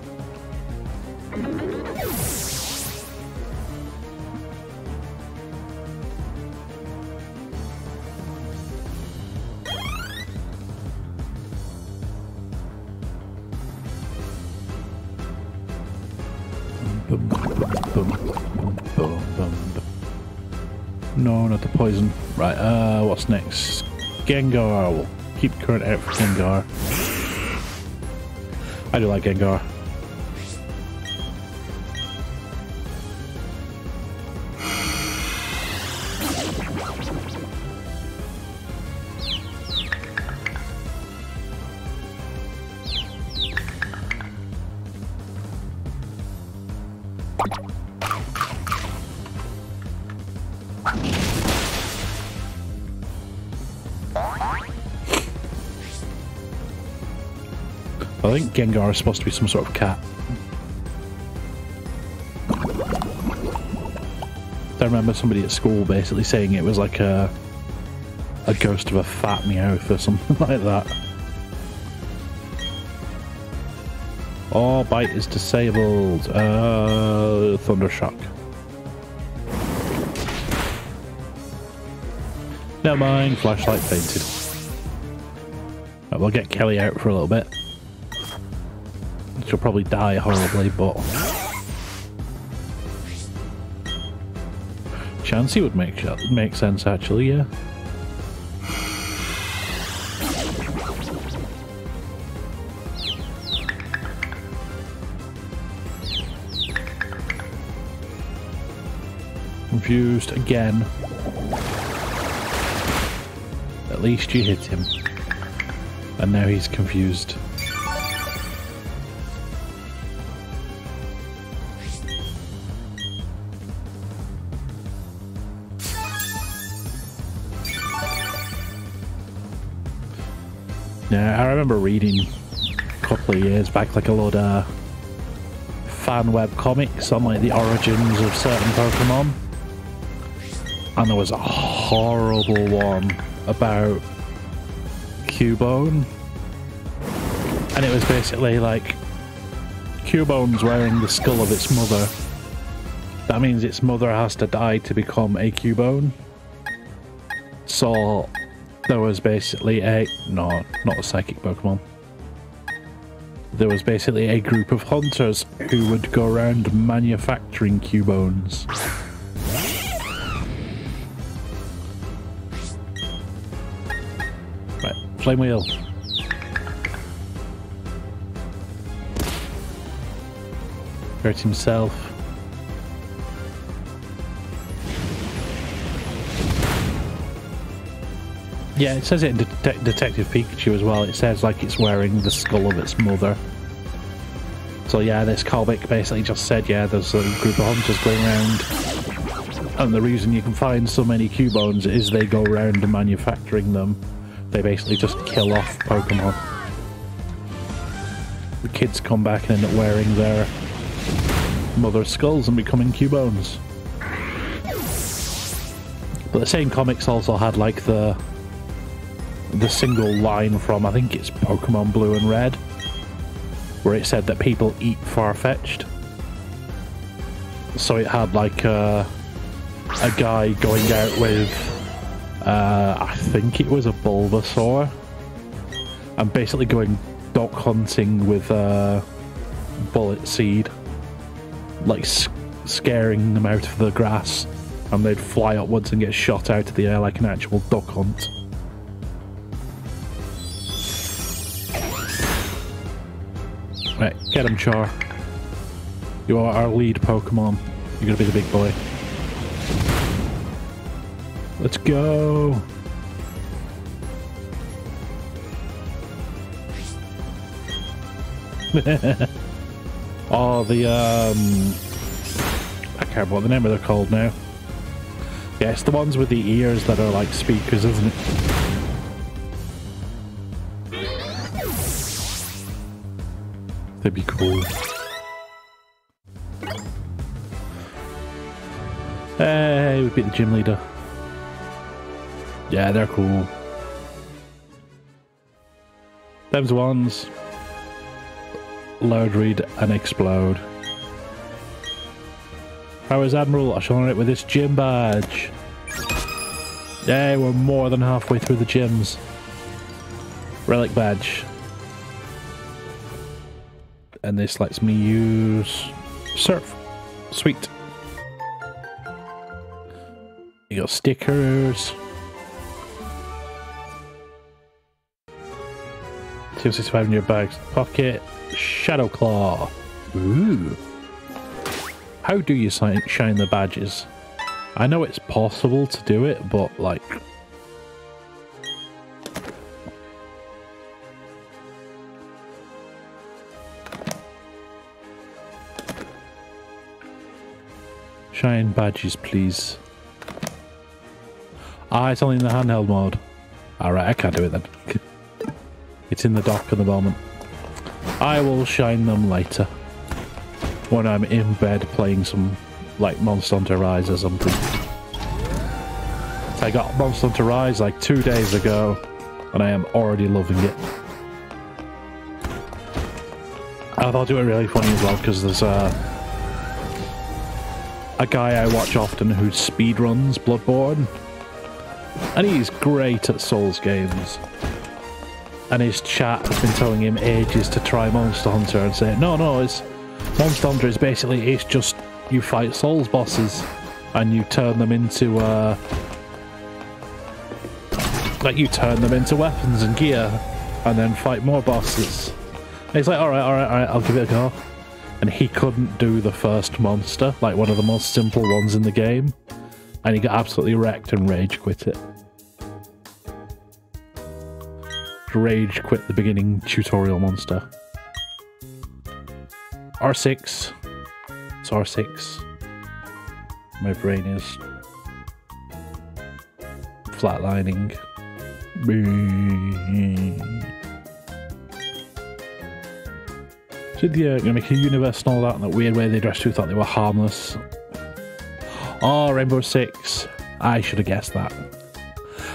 Next? Gengar. We'll keep current out for Gengar. I do like Gengar. Gengar is supposed to be some sort of cat. I remember somebody at school basically saying it was like a a ghost of a fat Meowth or something like that. Oh, bite is disabled. Uh, Thundershock. Never mind, flashlight fainted. Right, we'll get Kelly out for a little bit. She'll probably die horribly, but... Chansey would make make sense, actually, yeah. Confused again. At least you hit him. And now he's confused. Yeah, I remember reading a couple of years back like a lot of fan web comics on like the origins of certain Pokemon. And there was a horrible one about Cubone. And it was basically like Cubone's wearing the skull of its mother. That means its mother has to die to become a Cubone. So there was basically a no, not a psychic Pokemon. There was basically a group of hunters who would go around manufacturing Cubones. Right, flame wheel. Hurt himself. Yeah, it says it in Det Detective Pikachu as well. It says like it's wearing the skull of its mother. So yeah, this comic basically just said, yeah, there's a group of hunters going around, and the reason you can find so many Cubones is they go around manufacturing them. They basically just kill off Pokemon. The kids come back and end up wearing their mother's skulls and becoming Cubones. But the same comics also had like the the single line from I think it's Pokemon Blue and Red, where it said that people eat Farfetch'd. So it had like a, a guy going out with, uh, I think it was a Bulbasaur, and basically going duck hunting with uh, Bullet Seed, like scaring them out of the grass, and they'd fly upwards and get shot out of the air like an actual duck hunt. Right, get him, Char. You are our lead Pokemon. You're gonna be the big boy. Let's go! oh, the, um... I can't remember what the name of they're called now. Yeah, the ones with the ears that are like speakers, isn't it? That'd be cool. Hey, we beat the gym leader. Yeah, they're cool. Them's ones. Load, read, and explode. How is Admiral? I shall honor it with this gym badge. Yay, we're more than halfway through the gyms. Relic badge and this lets me use surf. Sweet. You got stickers. 265 in your bags. Pocket. Shadow Claw. Ooh. How do you shine the badges? I know it's possible to do it, but like Shine badges, please. Ah, it's only in the handheld mode. Alright, I can't do it then. It's in the dock at the moment. I will shine them later. When I'm in bed playing some, like, Monster Hunter Rise or something. I got Monster Hunter Rise like two days ago, and I am already loving it. I thought it was really funny as well, because there's a... Uh, a guy I watch often who speedruns Bloodborne. And he's great at Souls games. And his chat has been telling him ages to try Monster Hunter and say, no, no, it's Monster Hunter is basically it's just you fight Souls bosses and you turn them into uh like you turn them into weapons and gear and then fight more bosses. And he's like, alright, alright, alright, I'll give it a go and he couldn't do the first monster, like one of the most simple ones in the game, and he got absolutely wrecked and rage quit it. Rage quit the beginning tutorial monster. R6. It's R6. My brain is flatlining. Did the uh, a universe and all that in that weird way they dressed who thought they were harmless? Oh, Rainbow Six. I should have guessed that.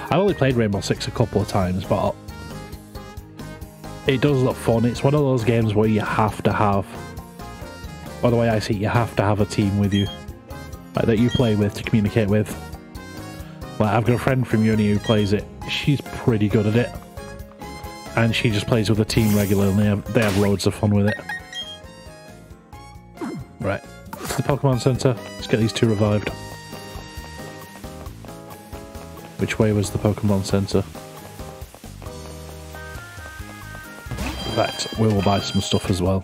I've only played Rainbow Six a couple of times, but it does look fun. It's one of those games where you have to have, by the way I see you have to have a team with you, like that you play with to communicate with. Like I've got a friend from uni who plays it. She's pretty good at it, and she just plays with the team regularly. And they have they have loads of fun with it. Right, to the Pokemon Center. Let's get these two revived. Which way was the Pokemon Center? fact, we will buy some stuff as well.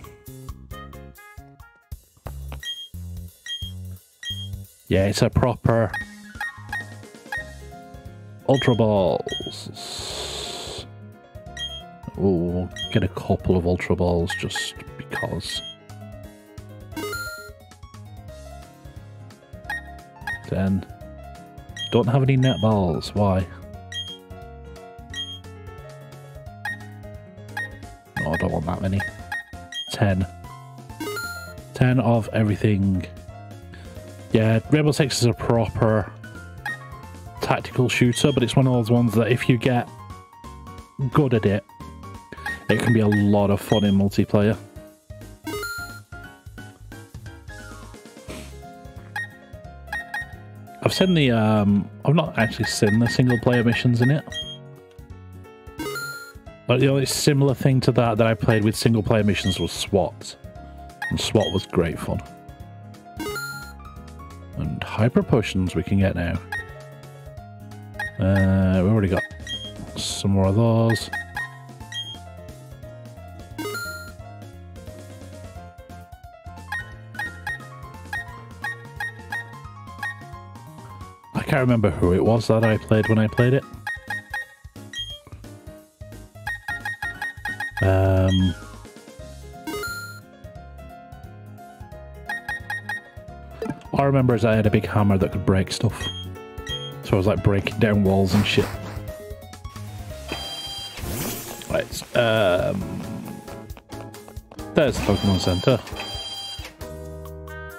Yeah, it's a proper Ultra Balls. We'll get a couple of Ultra Balls just because. Then, don't have any net balls. Why? No, I don't want that many. Ten. Ten of everything. Yeah, Rainbow Six is a proper tactical shooter, but it's one of those ones that if you get good at it, it can be a lot of fun in multiplayer. I've seen the, um, I've not actually seen the single player missions in it. But the only similar thing to that that I played with single player missions was SWAT. And SWAT was great fun. And hyper potions we can get now. Uh, we've already got some more of those. Can't remember who it was that I played when I played it. Um, all I remember is I had a big hammer that could break stuff. So I was like breaking down walls and shit. Right, um... There's the Pokemon Center.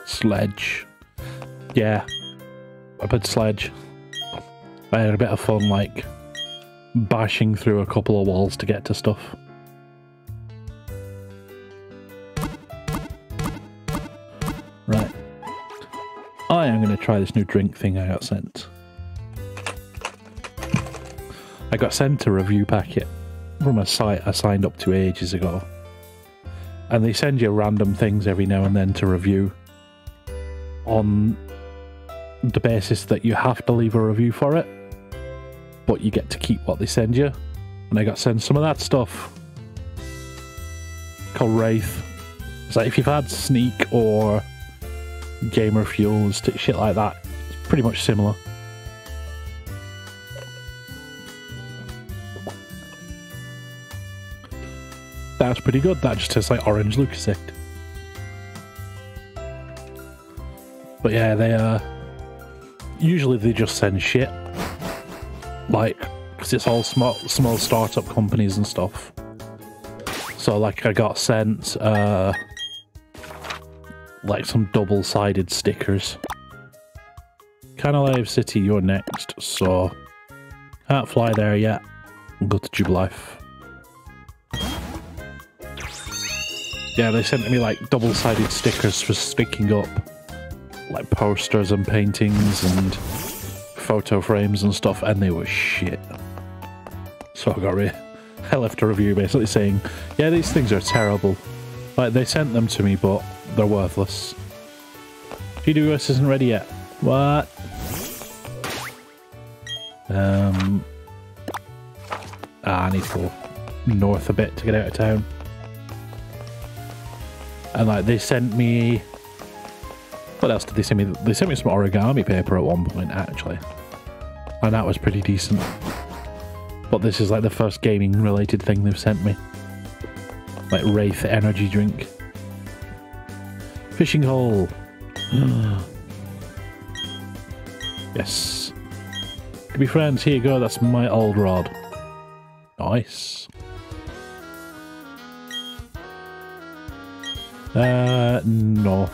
Sledge. Yeah. I put Sledge. I had a bit of fun, like, bashing through a couple of walls to get to stuff. Right. I am going to try this new drink thing I got sent. I got sent a review packet from a site I signed up to ages ago. And they send you random things every now and then to review on the basis that you have to leave a review for it, but you get to keep what they send you. And I got sent some of that stuff called Wraith. It's like if you've had Sneak or Gamer Fuels, shit like that, it's pretty much similar. That's pretty good. That just tastes like orange Lucozade. But yeah, they uh usually they just send shit, like because it's all small small startup companies and stuff. So like I got sent uh like some double-sided stickers. Canalave City, you're next, so can't fly there yet. Go to Jubilife. Yeah, they sent me like double-sided stickers for sticking up like posters and paintings and photo frames and stuff, and they were shit. So I got re I left a review basically saying, yeah, these things are terrible. Like, they sent them to me, but they're worthless. GWS isn't ready yet. What? Um... Ah, I need to go north a bit to get out of town. And like they sent me what else did they send me? They sent me some origami paper at one point actually. And that was pretty decent. But this is like the first gaming related thing they've sent me. Like Wraith energy drink. Fishing hole. yes. To be friends, here you go, that's my old rod. Nice. Uh, no.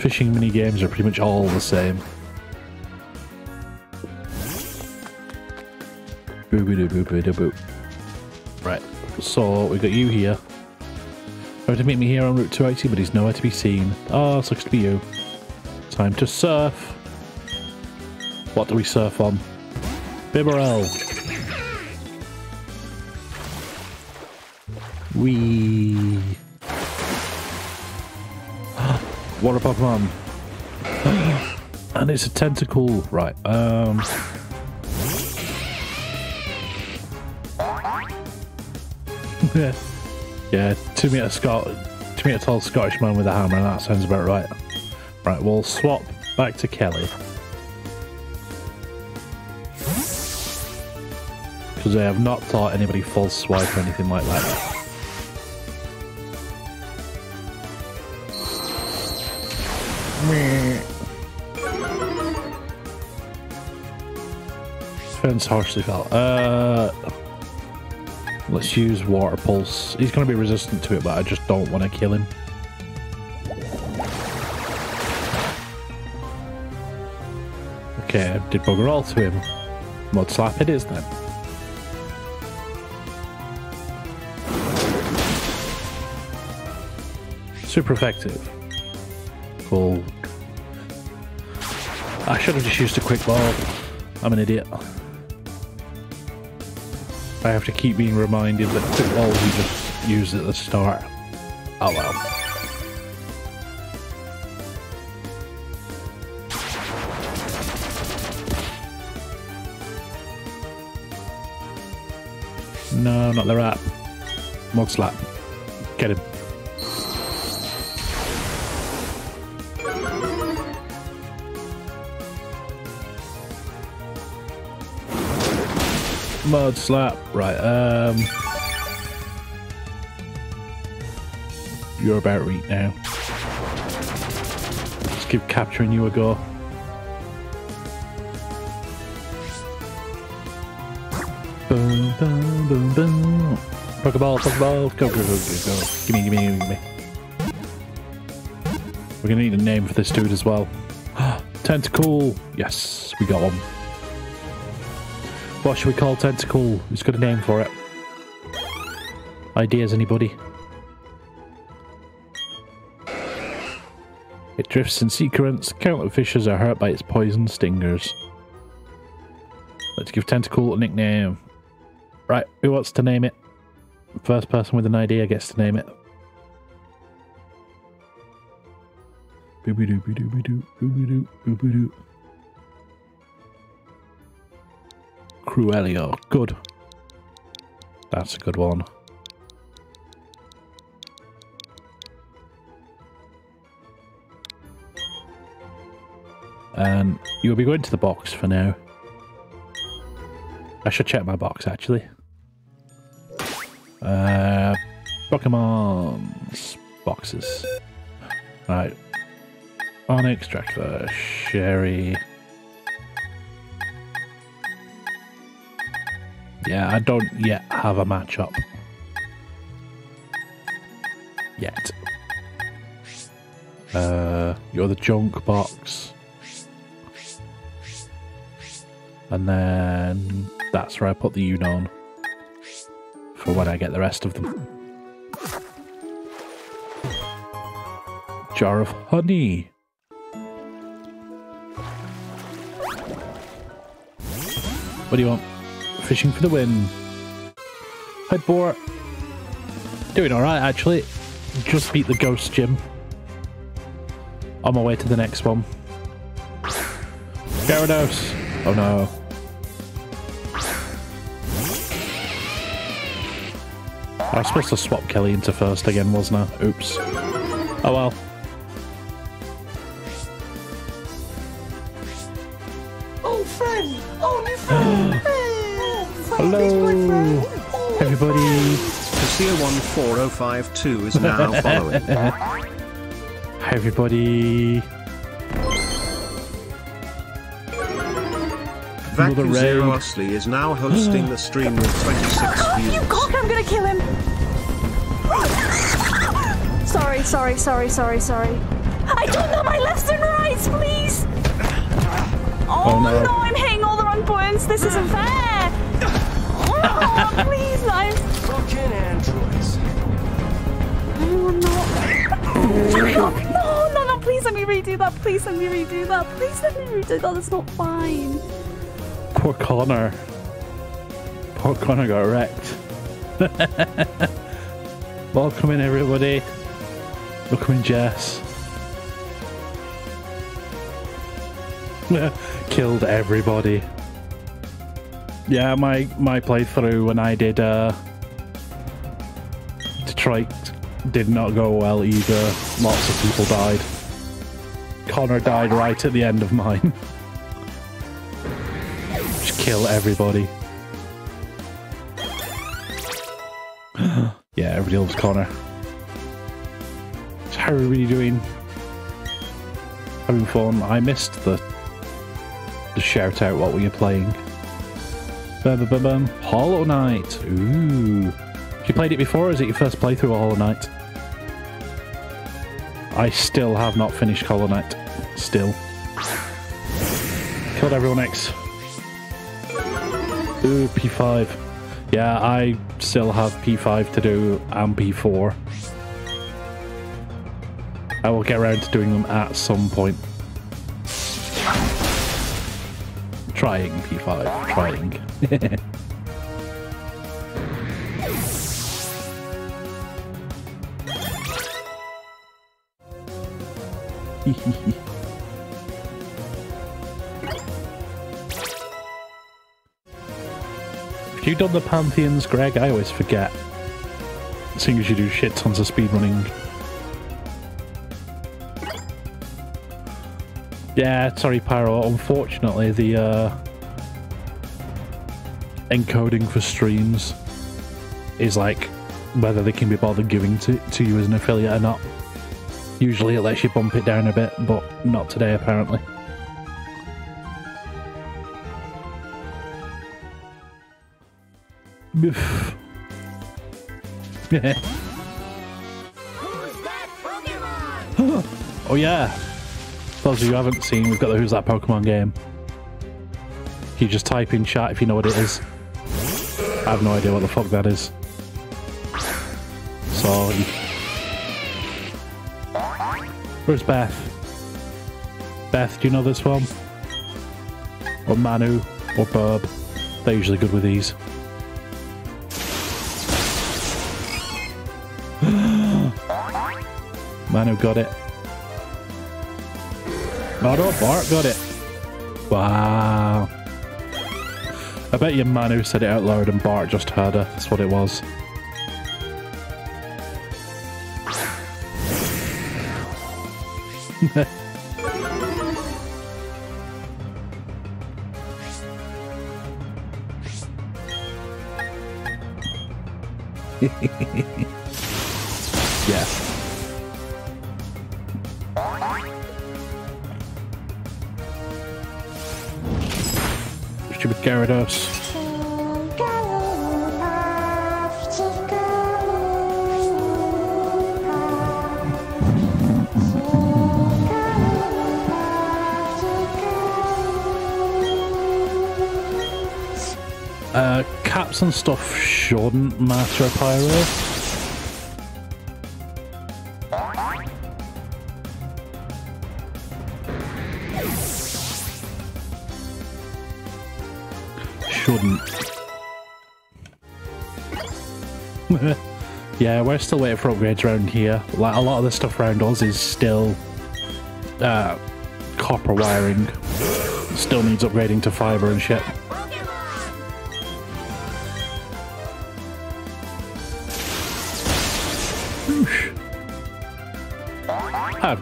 Fishing mini games are pretty much all the same. Boo boo boo boo boo boo. Right, so we got you here. Trying to meet me here on Route 280, but he's nowhere to be seen. Ah, oh, sucks to be you. Time to surf. What do we surf on? Bibarel. Wee. Water Pokemon. and it's a Tentacool. Right, um... yeah, yeah. Two meter Scot, two meter tall Scottish man with a hammer. and That sounds about right. Right, we'll swap back to Kelly. Because I have not taught anybody false swipe or anything like that. Defense harshly fell. Uh, let's use water pulse. He's going to be resistant to it, but I just don't want to kill him. Okay, did bugger all to him. Mud slap it is then. Super effective. Cool. I should have just used a quick ball. I'm an idiot. I have to keep being reminded that quick balls you just use at the start. Oh well. No, not the rat. Mud slap. Get him. Mud slap. Right, um... You're about right now. Let's capturing you a go. Boom, boom, boom, boom. Pokeball, Pokeball. Go, go, go, go, go. Gimme, gimme, gimme. We're gonna need a name for this dude as well. Tentacool. Yes, we got one. What should we call Tentacool? Who's got a name for it? Ideas, anybody? It drifts in sea currents. Countless fishes are hurt by its poison stingers. Let's give Tentacool a nickname. Right, who wants to name it? First person with an idea gets to name it. Booby doo doo doo doo booby doo doo. Cruelio, good. That's a good one. And you'll be going to the box for now. I should check my box actually. Uh, Pokemon's boxes. Right. Onyx, Dracula, Sherry. Yeah, I don't yet have a matchup. Yet. Uh, you're the junk box. And then that's where I put the Unown for when I get the rest of them. Jar of honey. What do you want? Fishing for the win. Hi, Boar. Doing alright, actually. Just beat the ghost gym. On my way to the next one. Gyarados. Oh no. I was supposed to swap Kelly into first again, wasn't I? Oops. Oh well. Cassia14052 is now following. Hi, everybody. Another Vacu. Zero Osley is now hosting the stream with 26 Oh, you cock! I'm gonna kill him. sorry, sorry, sorry, sorry, sorry. I don't know my lefts and rights, please. Oh, Oh, no. no. I'm hitting all the wrong buttons. This isn't fair. Oh, please, Oh, no. no, no, no, please let me redo that. Please let me redo that. Please let me redo that. That's not fine. Poor Connor. Poor Connor got wrecked. Welcome in, everybody. Welcome in, Jess. Killed everybody. Yeah, my my playthrough when I did uh strike did not go well either. Lots of people died. Connor died right at the end of mine. Just kill everybody. yeah, everybody loves Connor. So how are we doing? Having fun. I missed the the shout out what were you playing. Bum, bum, bum. Hollow Knight. Ooh. You played it before or is it your first playthrough of Hollow Knight? I still have not finished Hollow Knight. Still. Killed everyone X. Ooh, P5. Yeah, I still have P5 to do and P4. I will get around to doing them at some point. Trying P5, trying. Have you done the Pantheons, Greg? I always forget. Seeing as you do shit tons of speedrunning. Yeah, sorry Pyro, unfortunately the uh, encoding for streams is like whether they can be bothered giving to, to you as an affiliate or not. Usually it lets you bump it down a bit, but not today apparently. Biff. oh yeah. Those of you who haven't seen, we've got the Who's That Pokemon game. You just type in chat if you know what it is. I have no idea what the fuck that is. So. Where's Beth? Beth, do you know this one? Or Manu? Or Burb? They're usually good with these. Manu got it. Oh no, Bart got it. Wow. I bet you Manu said it out loud and Bart just heard her. That's what it was. Yeah. Stupid Gyarados. Caps and stuff shouldn't matter, Pyro. Shouldn't. yeah, we're still waiting for upgrades around here. Like a lot of the stuff around us is still uh, copper wiring. Still needs upgrading to fiber and shit.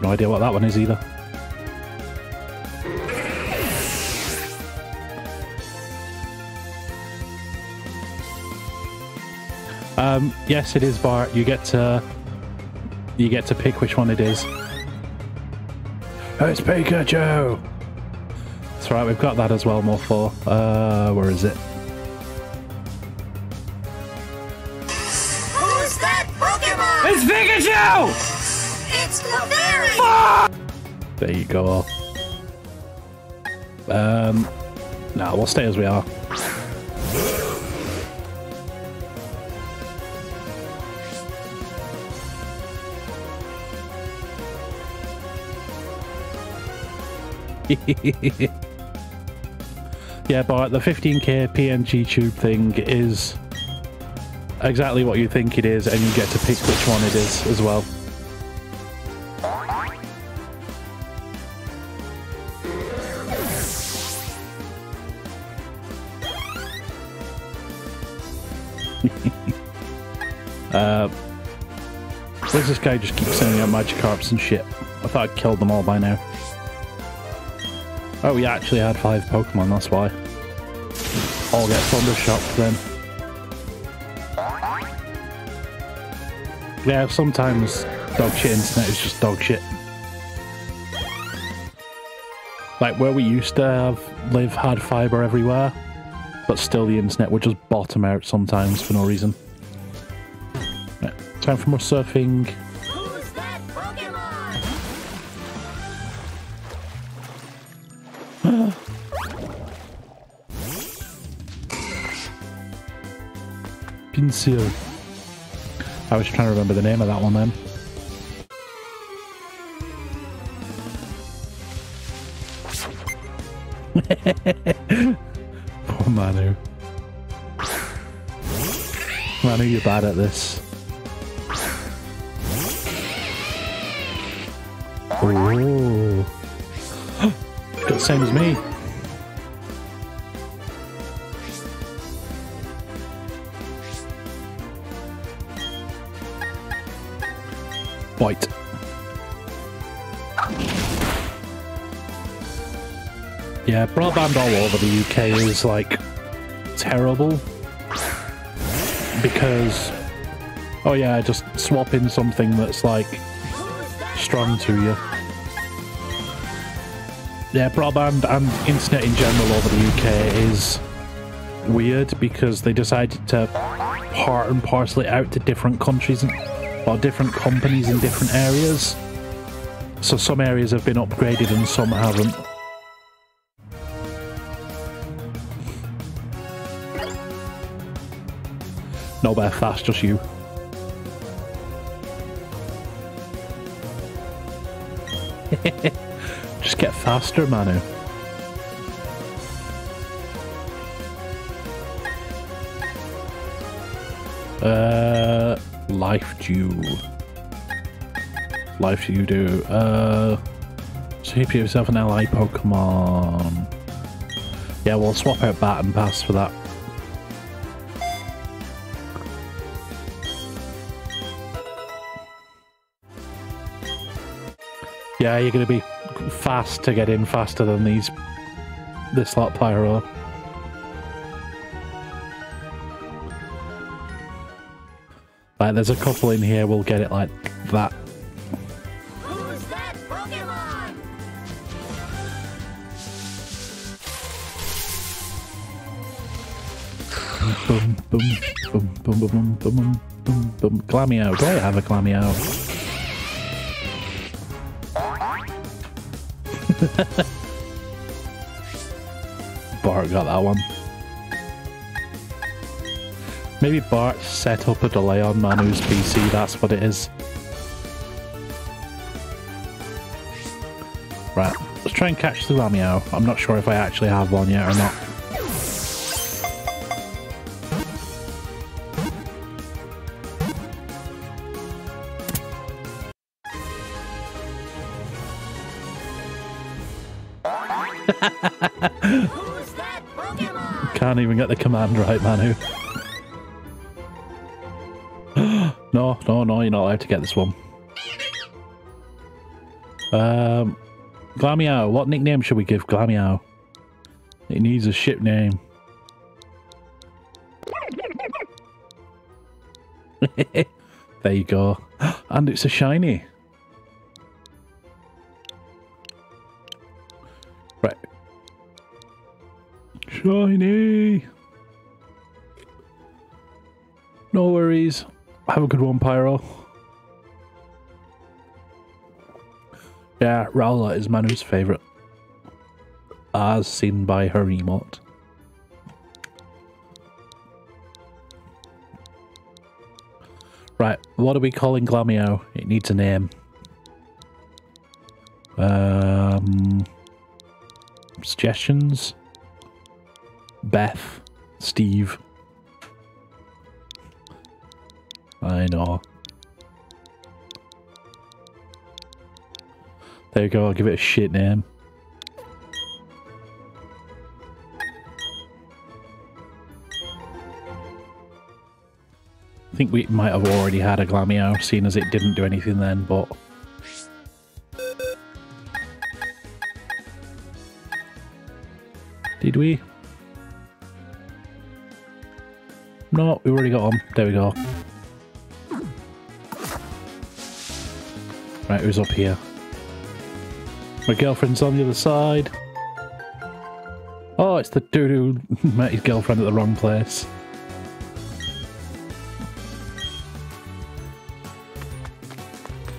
No idea what that one is either. Um, yes, it is Bart. You get to you get to pick which one it is. Oh, it's Pikachu. That's right. We've got that as well. More for. Uh, where is it? Go. Um, no, we'll stay as we are. yeah, but the 15k PNG tube thing is exactly what you think it is, and you get to pick which one it is as well. This guy just keeps sending out Magikarps and shit? I thought I'd killed them all by now. Oh, we actually had five Pokemon, that's why. All get Thunder Shocked then. Yeah, sometimes dog shit internet is just dog shit. Like where we used to have live had fiber everywhere, but still the internet would just bottom out sometimes for no reason. Time for more surfing. Pinsir. I was trying to remember the name of that one then. Poor Manu. Manu, you're bad at this. Same as me. Bite. Yeah, broadband all over the UK is like terrible because oh yeah, just swap in something that's like strong to you. Yeah, broadband and internet in general over the UK is weird because they decided to part and parcel it out to different countries and, or different companies in different areas. So some areas have been upgraded and some haven't. No bear fast, just you. just get faster, Manu. Uh, life dew. Life dew do. Uh, you put yourself an ally Pokemon. Yeah, we'll swap out Baton Pass for that. Yeah, you're to be fast to get in faster than these this lot pyro. Like, there's a couple in here. We'll get it like that. Who's that Pokemon? Boom, boom, boom, boom, boom, boom, boom, boom. Do I have a Glameow? Bart got that one. Maybe Bart set up a delay on Manu's PC, that's what it is. Right, let's try and catch the Glameow. I'm not sure if I actually have one yet or not. Can't even get the command right, Manu. no, no, no, you're not allowed to get this one. Um, Glameow, what nickname should we give Glameow? It needs a ship name. there you go. And it's a shiny. Shiny. No worries. Have a good one, Pyro. Yeah, Rowlet is Manu's favourite. As seen by her emote. Right, what are we calling Glameow? It needs a name. Um, suggestions? Beth, Steve. I know. There you go, I'll give it a shit name. I think we might have already had a Glameow, seeing as it didn't do anything then, but... Did we? No, we already got on. There we go. Right, who's up here? My girlfriend's on the other side. Oh, it's the dude who met his girlfriend at the wrong place.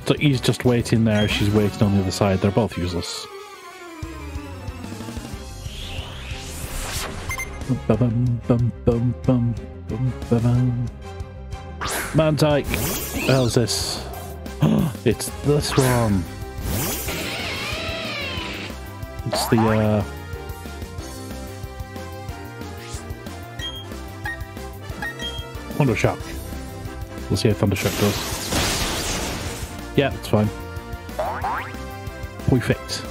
So he's just waiting there, she's waiting on the other side. They're both useless. Mantyke! What the this? it's this one. It's the, uh... Thundershock. We'll see how Thundershock does. Yeah, it's fine. Perfect.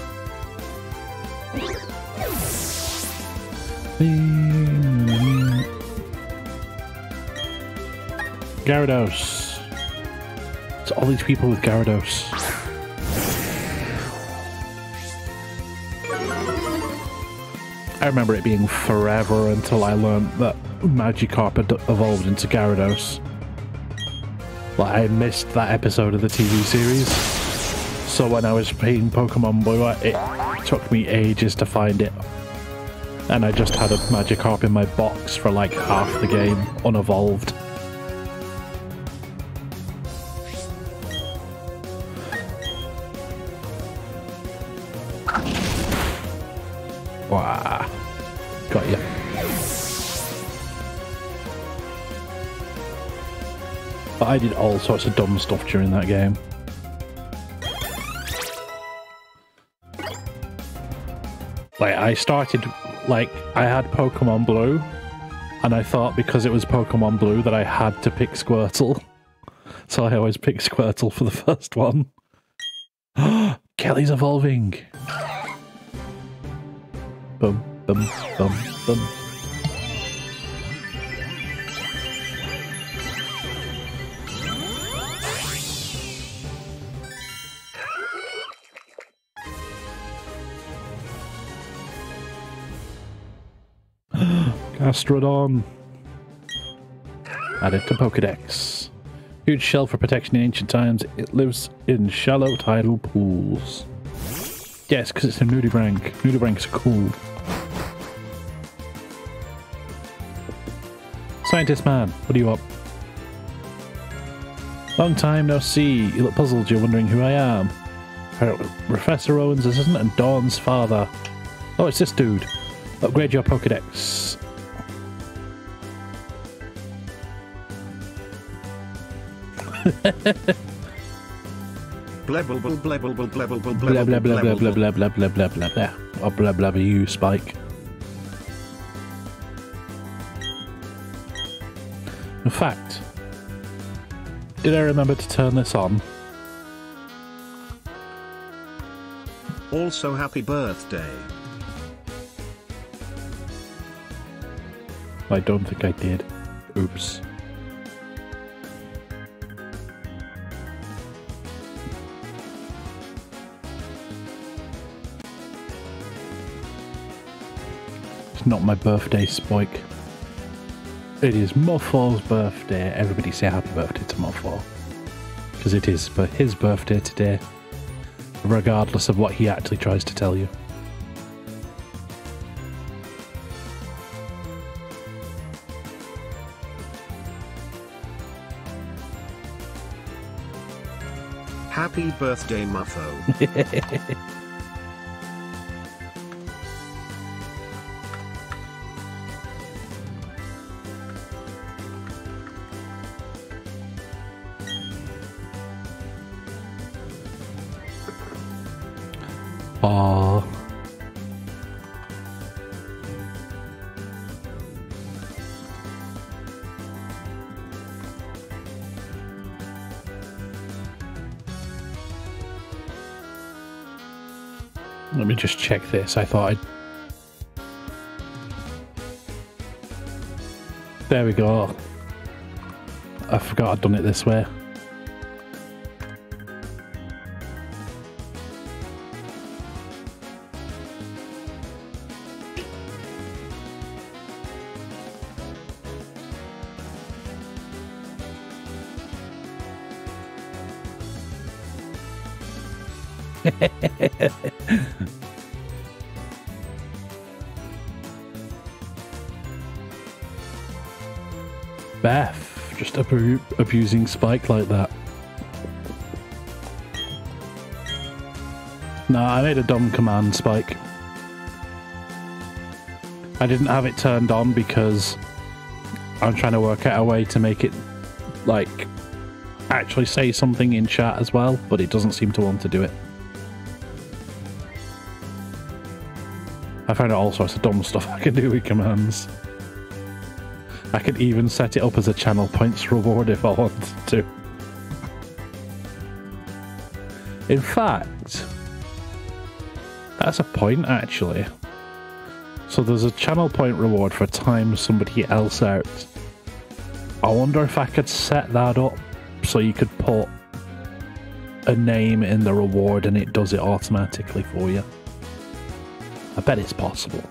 Gyarados. It's all these people with Gyarados. I remember it being forever until I learned that Magikarp had evolved into Gyarados. Like, I missed that episode of the TV series. So when I was playing Pokemon Blue, it took me ages to find it. And I just had a Magikarp in my box for like half the game, unevolved. Wow. Got you. But I did all sorts of dumb stuff during that game. Like, I started, like, I had Pokemon Blue, and I thought because it was Pokemon Blue that I had to pick Squirtle. So I always pick Squirtle for the first one. Kelly's evolving! Bum, bum, bum, bum. Gastrodon. Added to Pokedex. Huge shell for protection in ancient times. It lives in shallow tidal pools. Yes, because it's a nudibranch. Nudibranchs cool. Scientist man, what are you up? Long time no see. You look puzzled. You're wondering who I am. Professor Rowan's assistant and Dawn's father. Oh, it's this dude. Upgrade your Pokedex. Blebble, blebble, blebble, blebble, blebble, Blah blah blah blah blah blebble. blah blah blah blah blah blah. Blah blah blah you, Spike. In fact, did I remember to turn this on? Also, happy birthday. I don't think I did. Oops. Not my birthday, Spike. It is Mofo's birthday. Everybody say happy birthday to Mofo. Because it is but his birthday today. Regardless of what he actually tries to tell you. Happy birthday, Muffo. this. I thought I'd. There we go. I forgot I'd done it this way. Abusing Spike like that. No, I made a dumb command, Spike. I didn't have it turned on because I'm trying to work out a way to make it, like, actually say something in chat as well, but it doesn't seem to want to do it. I found out all sorts of dumb stuff I can do with commands. I could even set it up as a channel points reward if I wanted to. In fact, that's a point actually. So there's a channel point reward for time somebody else out. I wonder if I could set that up so you could put a name in the reward and it does it automatically for you. I bet it's possible.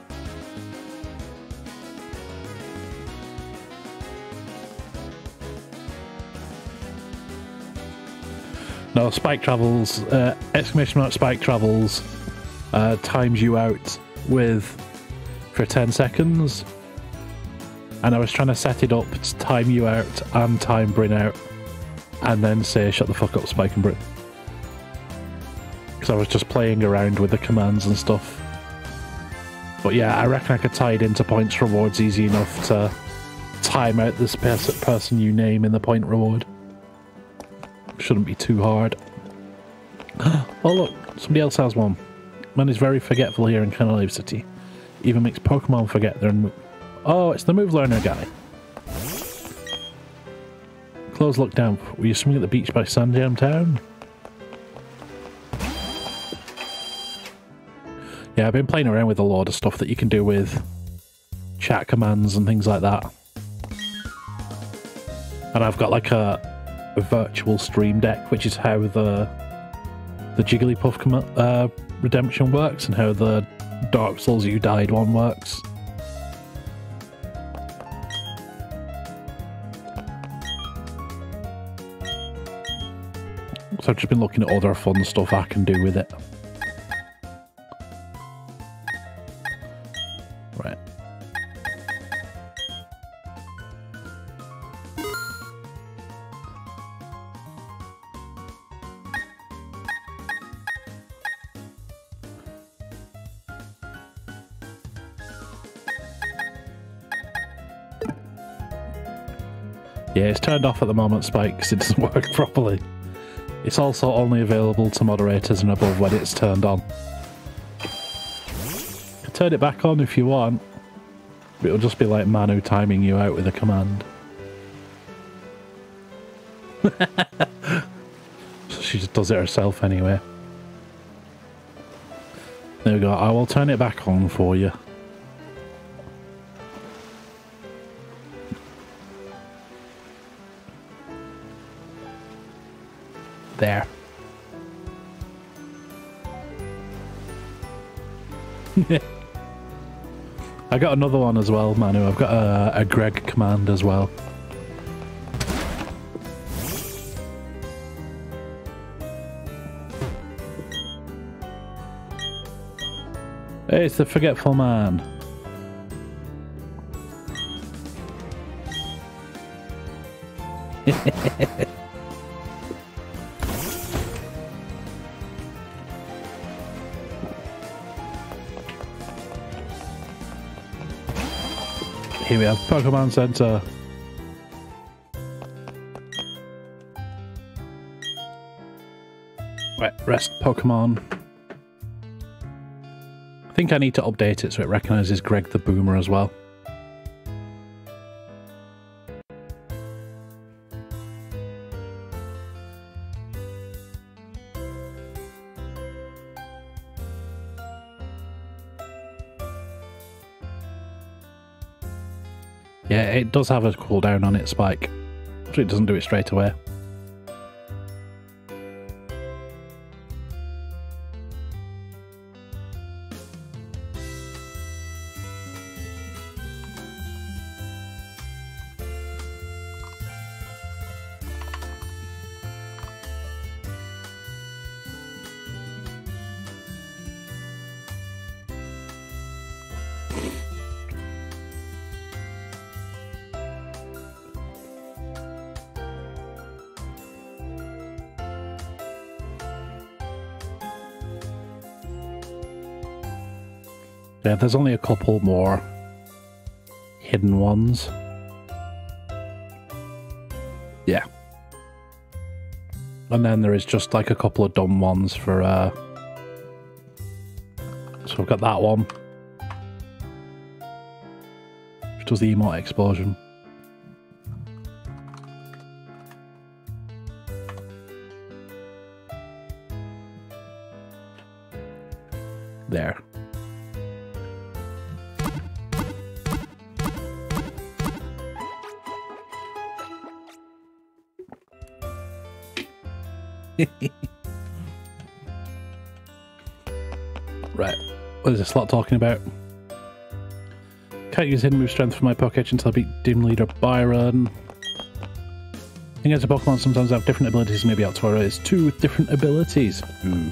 No, Spike Travels, uh, exclamation mark Spike Travels uh, times you out with for 10 seconds. And I was trying to set it up to time you out and time Bryn out. And then say, shut the fuck up, Spike and Bryn. Because I was just playing around with the commands and stuff. But yeah, I reckon I could tie it into points rewards easy enough to time out this person you name in the point reward. Shouldn't be too hard. oh look, somebody else has one. Man is very forgetful here in Canalave City. Even makes Pokemon forget their move. Oh, it's the move learner guy. Close look down. Were you swimming at the beach by Sandgem Town? Yeah, I've been playing around with a lot of stuff that you can do with chat commands and things like that. And I've got like a, a virtual stream deck, which is how the the Jigglypuff uh, redemption works and how the Dark Souls You Died one works. So I've just been looking at other fun stuff I can do with it. Turned off at the moment, Spike, because it doesn't work properly. It's also only available to moderators and above when it's turned on. Turn it back on if you want. It'll just be like Manu timing you out with a command. so she just does it herself anyway. There we go. I will turn it back on for you. There. I got another one as well, Manu. I've got a, a Greg command as well. Hey, it's the Forgetful Man. Here we have Pokemon Center. Right, rest Pokemon. I think I need to update it so it recognizes Greg the Boomer as well. It does have a cooldown on it, Spike. So it doesn't do it straight away. Yeah, there's only a couple more hidden ones. Yeah. And then there is just like a couple of dumb ones for uh So we've got that one. Which does the emote explosion. There. Right. What is this lot talking about? Can't use hidden move strength for my Poketch until I beat Gym Leader Byron. Thing as a Pokemon sometimes have different abilities. Maybe Altora is two with different abilities. Ooh.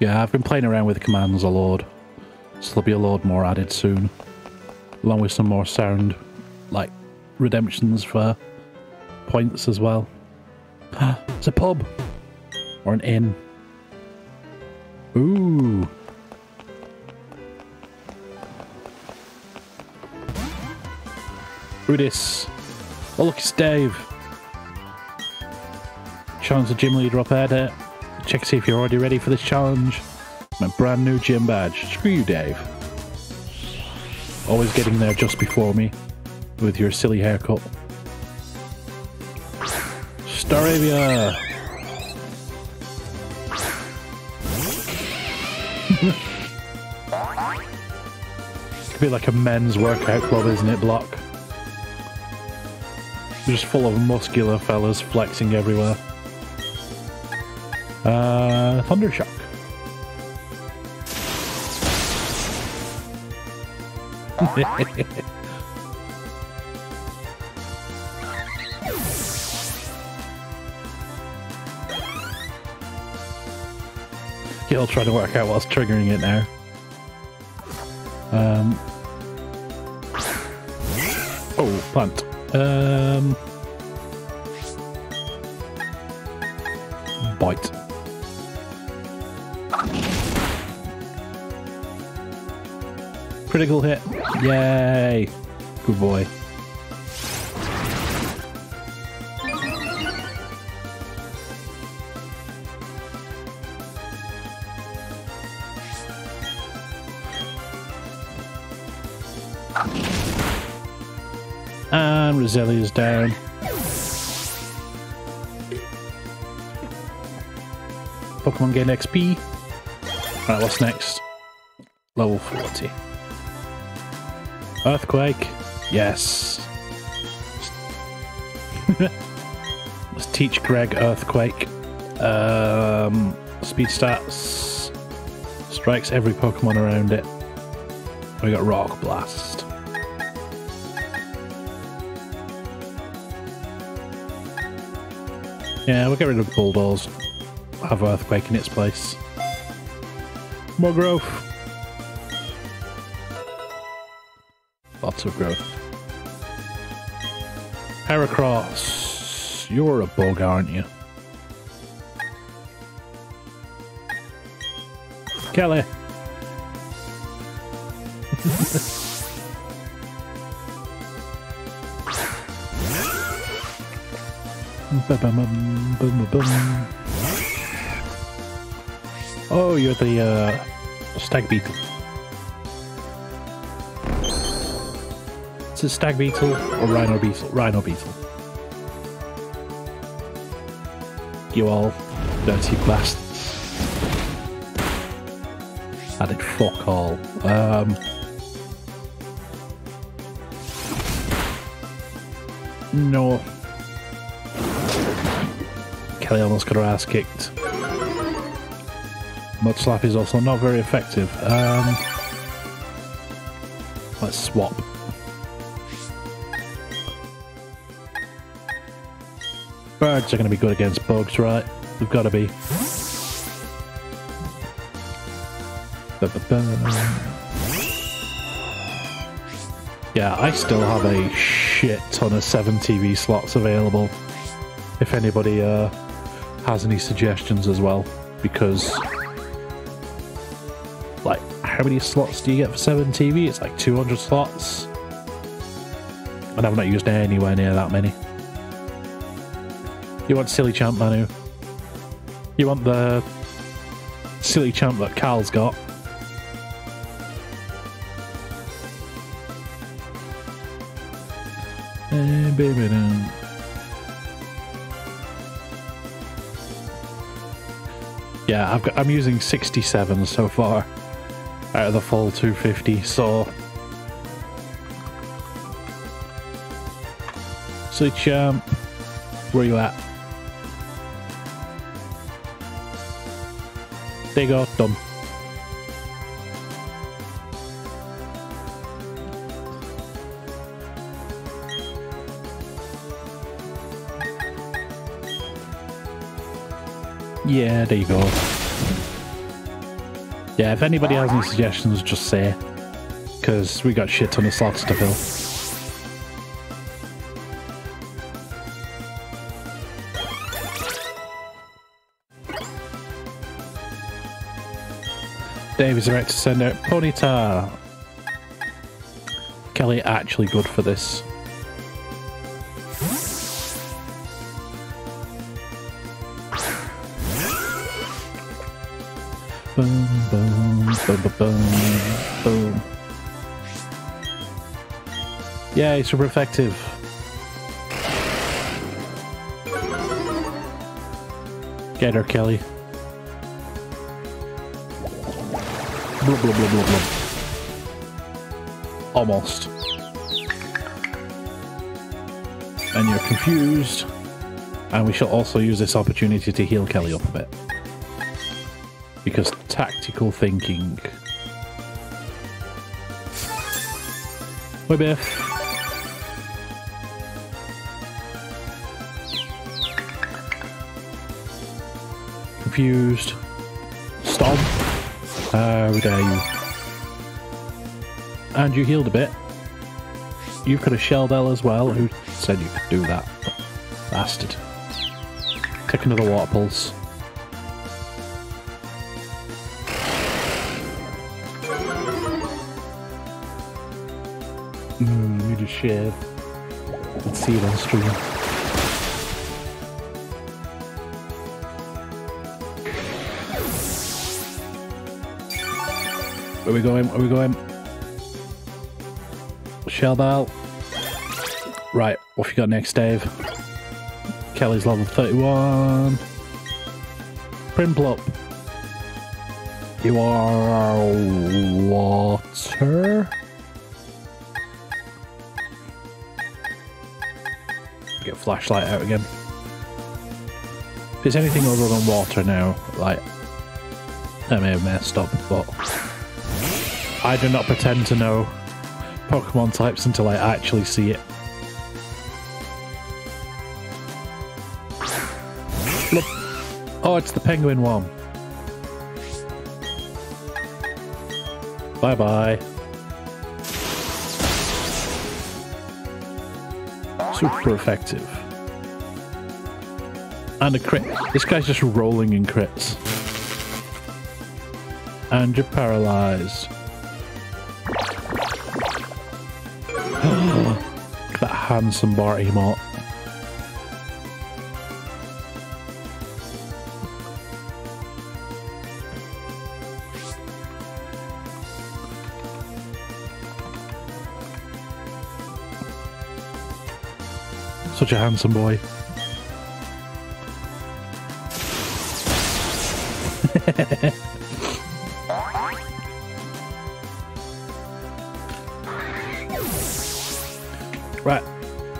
Yeah, I've been playing around with commands a load. So there'll be a load more added soon. Along with some more sound, like redemptions for points as well. it's a pub or an inn. Ooh. This? Oh look, it's Dave. Challenge the gym leader up ahead. eh? Check to see if you're already ready for this challenge. My brand new gym badge. Screw you, Dave. Always getting there just before me with your silly haircut. Staravia! Could be like a men's workout club, isn't it, Block? Just full of muscular fellas flexing everywhere. Uh, Thundershock. He'll try to work out what's triggering it now. Um. Oh, plant. Um. Bite. Critical hit. Yay. Good boy. Roselia's down. Pokemon gain XP. Right, what's next? Level 40. Earthquake. Yes. Let's teach Greg Earthquake. Um, speed stats. Strikes every Pokemon around it. We got Rock Blast. Yeah, we'll get rid of Bulldoze. Have Earthquake in its place. More growth. Lots of growth. Heracross. You're a bug, aren't you? Kelly. Oh, you're the uh, stag beetle. It's a stag beetle or rhino beetle. Rhino beetle. You all dirty bastards. I did fuck all. Um, no. Kelly almost got her ass kicked. Mud slap is also not very effective. Um, let's swap. Birds are going to be good against bugs, right? We've got to be. Ba-ba-ba. Yeah, I still have a shit ton of 7 TV slots available. If anybody uh, has any suggestions as well. Because, like, how many slots do you get for 7 TV? It's like 200 slots. And I've not used anywhere near that many. You want Silly Champ, Manu? You want the Silly Champ that Carl's got? Eh, baby, no. Yeah, I've got. I'm using 67 so far out of the full 250. So, so champ, where you at? There you go, done. Yeah, there you go. Yeah, if anybody has any suggestions, just say. Because we got shit ton of slots to fill. Dave is about to send out Ponyta. Kelly actually good for this. Boom, boom. Yay, super effective. Get her, Kelly. Blah, blah, blah, blah, blah. Almost. And you're confused. And we shall also use this opportunity to heal Kelly up a bit. Because tactical thinking. Hi, Biff. Confused. Stomp. How dare you? And you healed a bit. You've got a Shell Bell as well. Who said you could do that? Bastard. Take another water pulse. Mm, you just shave. Let's see it on stream. Where we going? Where we going? Shell bell. Right, what you got next, Dave? Kelly's level 31. Prinplup. You are water. Flashlight out again. If it's anything other than water now, like I may have messed up, but I do not pretend to know Pokemon types until I actually see it. Look. Oh, it's the penguin one. Bye bye Super effective. And a crit. This guy's just rolling in crits. And you're paralyzed. that handsome bar emote. Such a handsome boy. Right.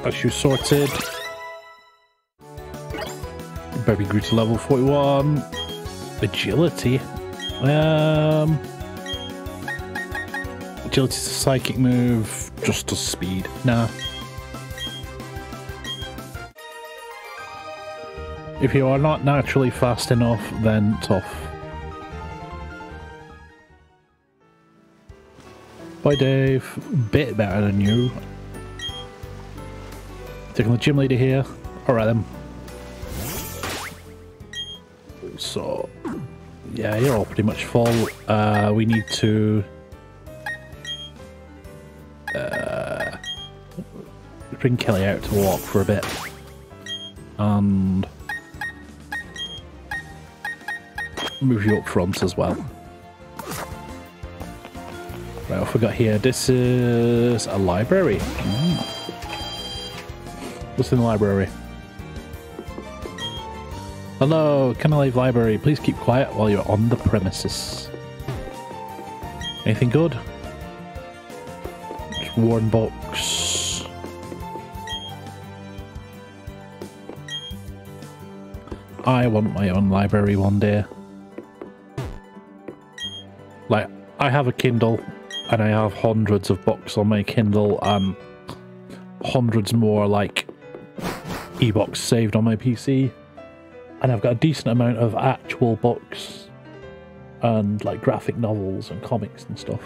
That's you sorted. Baby grew to level 41. Agility. Um, agility's a psychic move, just does speed. Nah. If you are not naturally fast enough, then tough. Bye, Dave. Bit better than you. Taking the gym leader here. Alright then. So, yeah, you're all pretty much full. Uh, we need to... Uh, bring Kelly out to walk for a bit. And... Move you up front as well. Right, I got here. This is a library. Mm. What's in the library? Hello, Canalave Library. Please keep quiet while you're on the premises. Anything good? Just worn books. I want my own library one day. Like, I have a Kindle and I have hundreds of books on my Kindle and hundreds more like ebooks saved on my PC. And I've got a decent amount of actual books and like graphic novels and comics and stuff.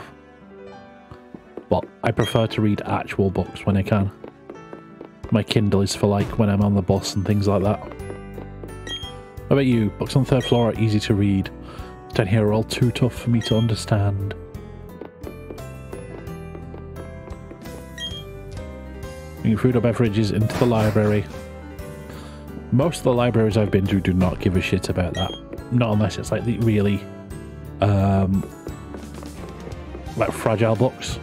But I prefer to read actual books when I can. My Kindle is for like when I'm on the bus and things like that. How about you? Books on third floor are easy to read. Down here are all too tough for me to understand. Bring food or beverages into the library. Most of the libraries I've been to do not give a shit about that. Not unless it's like the really, um, like fragile books.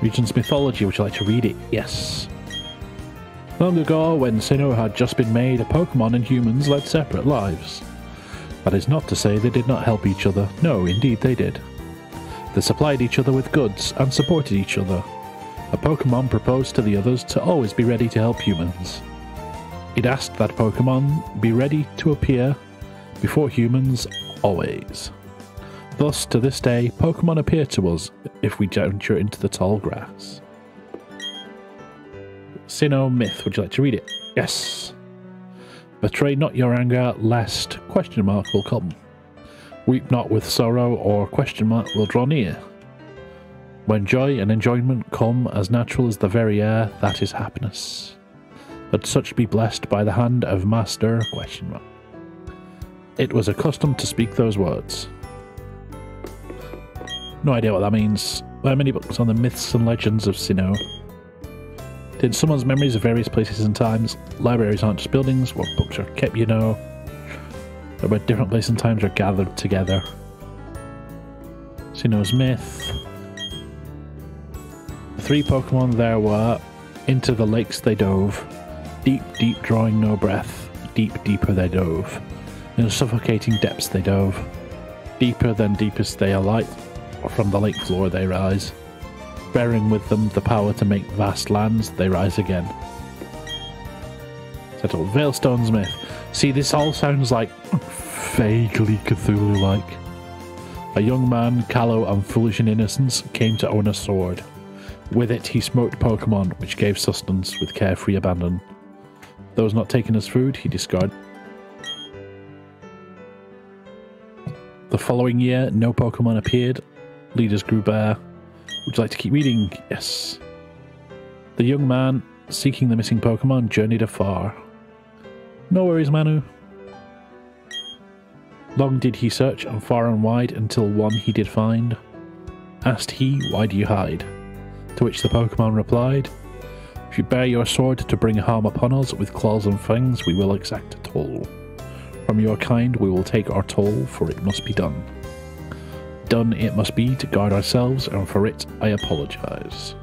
Regent's Mythology, would you like to read it? Yes. Long ago, when Sinnoh had just been made, a Pokemon and humans led separate lives. That is not to say they did not help each other. No, indeed they did. They supplied each other with goods and supported each other. A Pokemon proposed to the others to always be ready to help humans. It asked that Pokemon be ready to appear before humans always. Thus, to this day, Pokemon appear to us if we venture into the tall grass. Sinnoh Myth, would you like to read it? Yes. Betray not your anger, lest question mark will come. Weep not with sorrow, or question mark will draw near. When joy and enjoyment come as natural as the very air, that is happiness. Let such be blessed by the hand of Master question mark. It was a custom to speak those words. No idea what that means. There are many books on the myths and legends of Sinnoh. In someone's memories of various places and times, libraries aren't just buildings where books are kept, you know. Where different places and times are gathered together. Sinnoh's myth. The three Pokemon there were into the lakes they dove, deep, deep drawing no breath, deep, deeper they dove. In the suffocating depths they dove, deeper than deepest they alight, from the lake floor they rise. Bearing with them the power to make vast lands, they rise again. Settled. Veilstone's myth. See, this all sounds like vaguely Cthulhu like. A young man, callow and foolish in innocence, came to own a sword. With it, he smoked Pokemon, which gave sustenance with carefree abandon. Those not taken as food, he discarded. The following year, no Pokemon appeared. Leaders grew bare. Would you like to keep reading? Yes. The young man, seeking the missing Pokemon, journeyed afar. No worries, Manu. Long did he search, and far and wide, until one he did find. Asked he, Why do you hide? To which the Pokemon replied, If you bear your sword to bring harm upon us with claws and fangs, we will exact a toll. From your kind we will take our toll, for it must be done. Done it must be to guard ourselves, and for it I apologize.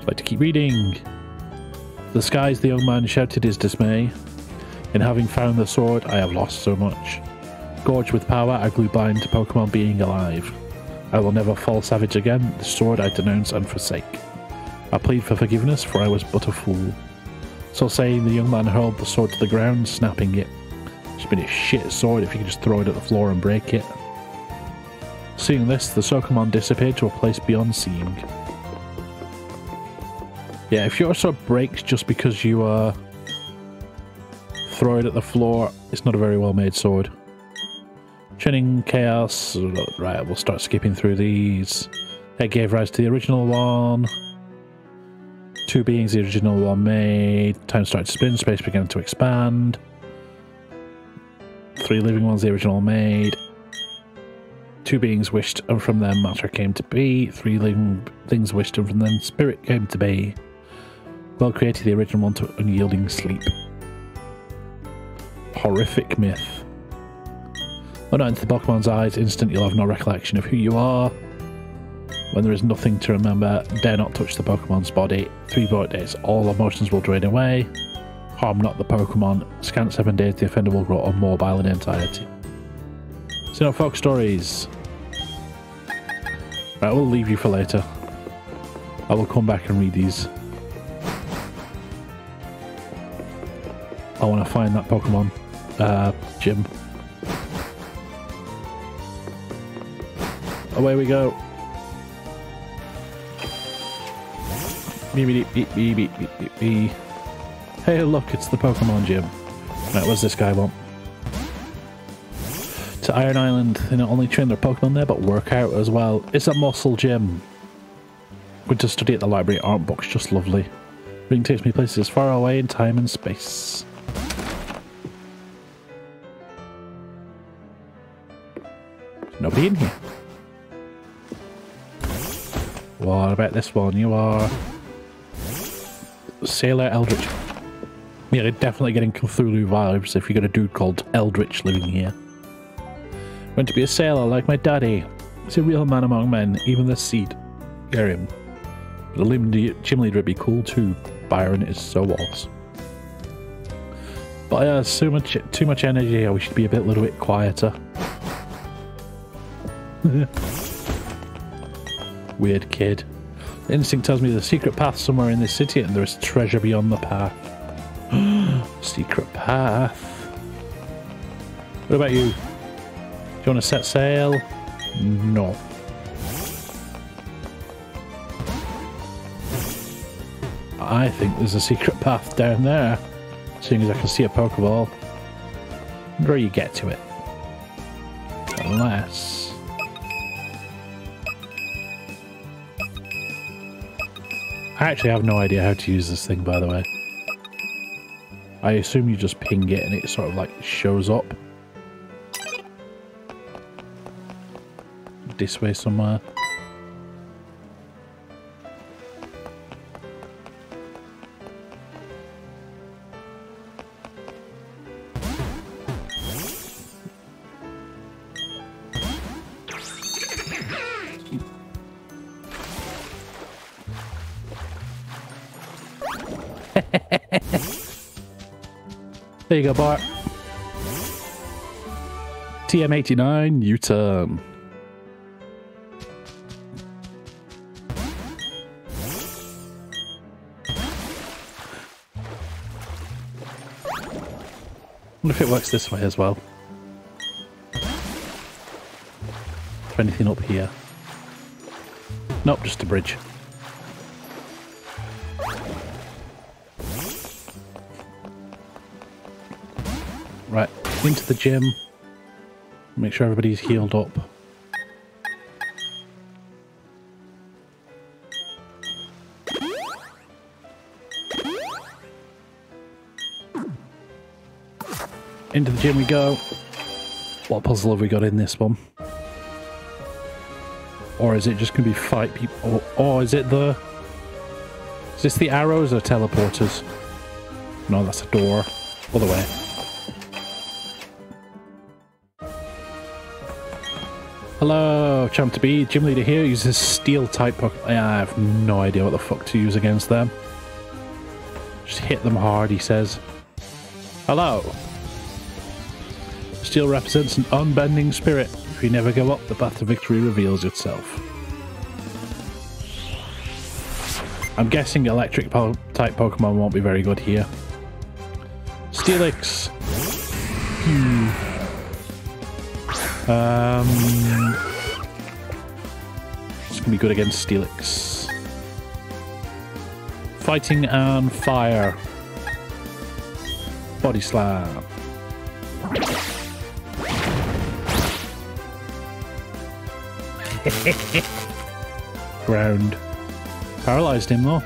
I'd like to keep reading. The skies the young man shouted his dismay. In having found the sword, I have lost so much. Gorged with power, I grew blind to Pokemon being alive. I will never fall savage again, the sword I denounce and forsake. I plead for forgiveness, for I was but a fool. So saying, the young man hurled the sword to the ground, snapping it. It's been a shit sword if you can just throw it at the floor and break it. Seeing this, the Pokemon disappeared to a place beyond seeing. Yeah, if your sword breaks just because you uh, throw it at the floor, it's not a very well made sword. Channing Chaos. Right, we'll start skipping through these. That gave rise to the original one. Two beings the original one made. Time started to spin, space began to expand. Three living ones the original made. Two beings wished, and from them matter came to be. Three things wished, and from them spirit came to be. Well created the original one to unyielding sleep. Horrific myth. When not into the Pokemon's eyes, instant you'll have no recollection of who you are. When there is nothing to remember, dare not touch the Pokemon's body. Three void days, all emotions will drain away. Harm not the Pokemon. Scan seven days, the offender will grow immobile in entirety. So, no folk stories. Right, we'll leave you for later. I will come back and read these. I want to find that Pokemon uh. Away we go. Beep, beep, beep, beep, beep, beep, beep. Hey, look, it's the Pokemon gym. Right, what's this guy want? To Iron Island, they not only train their Pokemon there, but work out as well. It's a muscle gym. Going to study at the library aren't books just lovely. Ring takes me places far away in time and space. Nobody in here. What about this one? You are Sailor Eldritch. Yeah, definitely getting Cthulhu vibes if you got a dude called Eldritch living here. Went to be a sailor like my daddy. He's a real man among men, even the seat. Hear him. Lim- gym leader would be cool too. Byron is so awesome. But uh, so much, too much energy. We should be a bit, little bit quieter. Weird kid. The instinct tells me there's a secret path somewhere in this city and there's treasure beyond the path. secret path. What about you? Do you want to set sail? No. I think there's a secret path down there. Seeing as I can see a Pokeball. Where you get to it. Unless... I actually have no idea how to use this thing, by the way. I assume you just ping it and it sort of like shows up. This way somewhere. There you go, Bart. TM89, U-turn. Wonder if it works this way as well. Is anything up here? Nope, just a bridge. Right, into the gym. Make sure everybody's healed up. Into the gym we go. What puzzle have we got in this one? Or is it just going to be fight people? Or, or is it the... Is this the arrows or teleporters? No, that's a door. Other way. Hello, champ to be. Gym leader here uses steel type. I have no idea what the fuck to use against them. Just hit them hard, he says. Hello. Steel represents an unbending spirit. If you never go up, the path to victory reveals itself. I'm guessing electric po type Pokemon won't be very good here. Steelix. Hmm. Um, it's gonna be good against Steelix. Fighting and fire. Body slam. Ground. Paralyzed him though.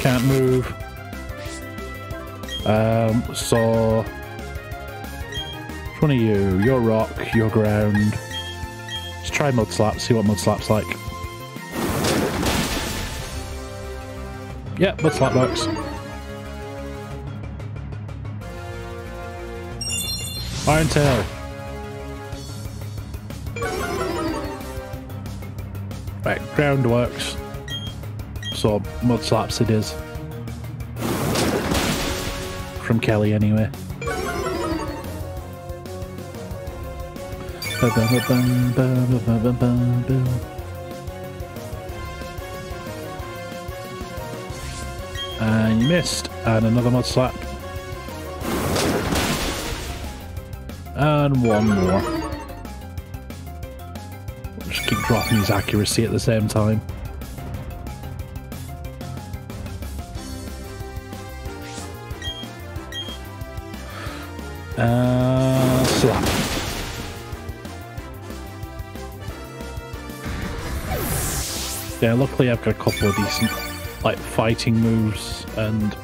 Can't move. Um, so which one of you? You're rock, you're ground. Let's try mud slap, see what mud slap's like. Yeah, mud slap works. Iron tail. Right, ground works. So mud slaps it is. From Kelly anyway. And you missed. And another mud slap. And one more. Dropping his accuracy at the same time. Uh, slap. Yeah, luckily I've got a couple of decent, like, fighting moves and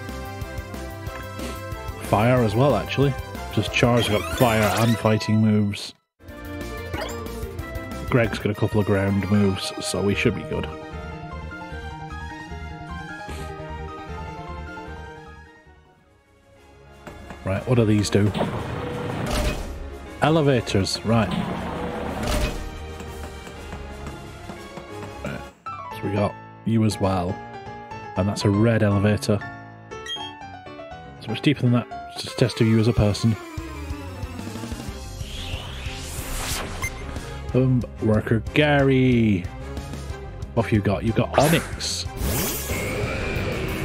fire as well, actually. Just Char's got fire and fighting moves. Greg's got a couple of ground moves, so we should be good. Right, what do these do? Elevators, right. Right, so we got you as well. And that's a red elevator. It's much deeper than that. Just a test you as a person. Worker Gary. What have you got? You've got Onix.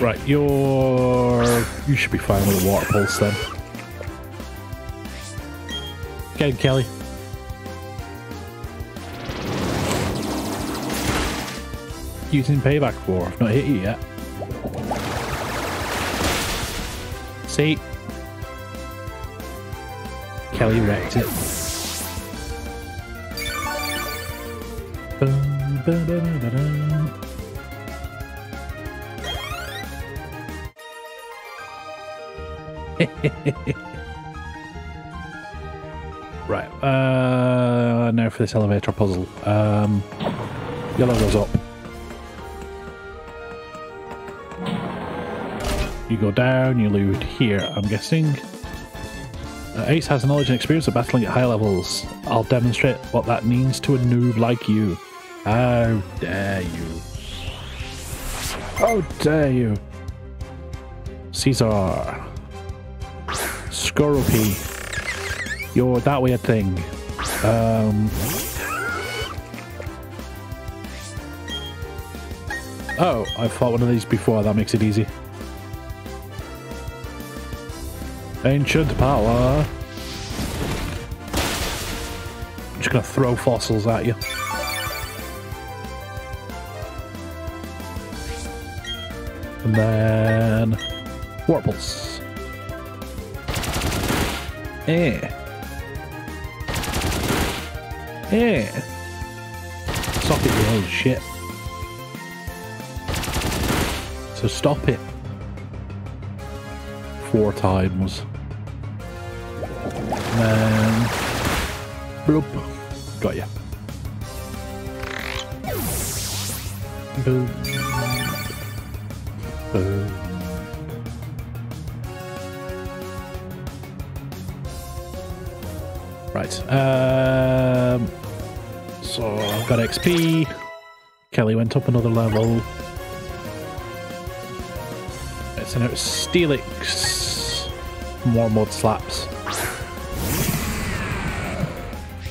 Right, you're... You should be fine with a water pulse then. Get him, Kelly. Using payback for. I've not hit you yet. See? Kelly wrecked it. Da, da, da, right. Uh, now for this elevator puzzle. Um, yellow goes up. You go down, you loot here, I'm guessing. Uh, Ace has knowledge and experience of battling at high levels. I'll demonstrate what that means to a noob like you. How dare you. How dare you. Caesar. Skorupi. You're that weird thing. Um. Oh, I've fought one of these before. That makes it easy. Ancient power. I'm just gonna throw fossils at you. And then Warples. Eh. Eh. Stop it, you old shit. So stop it. Four times. And then... Bloop. Got ya. Boom. Boom. Right. Um, so I've got XP. Kelly went up another level. It's an Steelix. More mud slaps.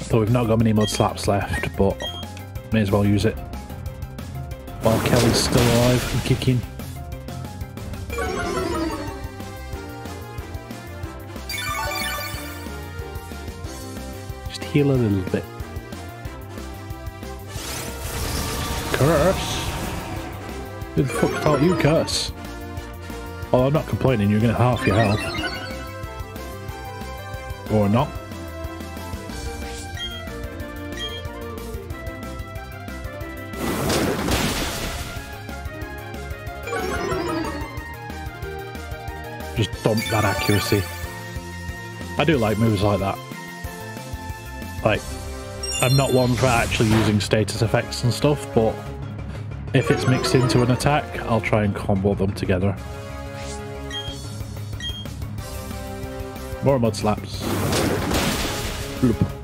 Though we've not got many mud slaps left, but may as well use it. While Kelly's still alive and kicking. Heal a little bit. Curse? Who the fuck taught you curse? Oh, I'm not complaining, you're gonna half your health. Or not. Just dump that accuracy. I do like moves like that. Like, I'm not one for actually using status effects and stuff, but if it's mixed into an attack, I'll try and combo them together. More mud slaps. Bloop.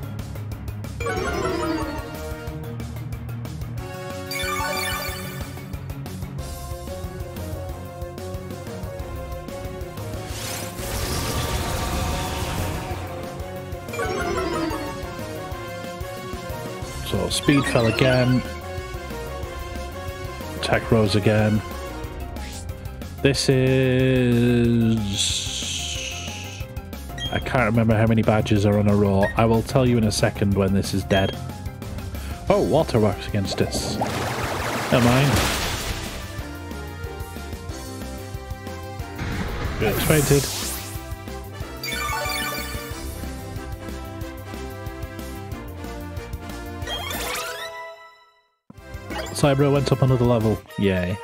Speed fell again. Attack rose again. This is. I can't remember how many badges are on a row. I will tell you in a second when this is dead. Oh, water works against us. Never mind. It's fainted. Cybro went up another level. Yay.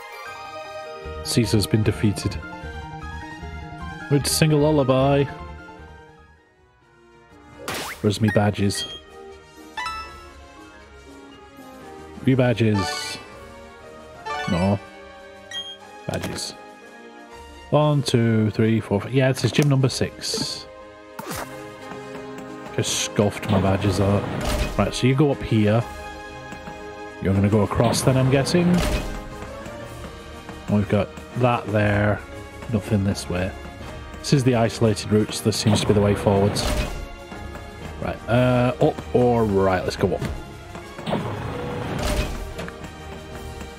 Caesar's been defeated. Would sing a lullaby. Where's me badges? View badges. No. Badges. One, two, three, four. Five. Yeah, this is gym number six. Just scoffed my badges out. Right, so you go up here. You're going to go across then, I'm guessing. We've got that there. Nothing this way. This is the isolated route, so this seems to be the way forwards. Right, uh, up or right, let's go up.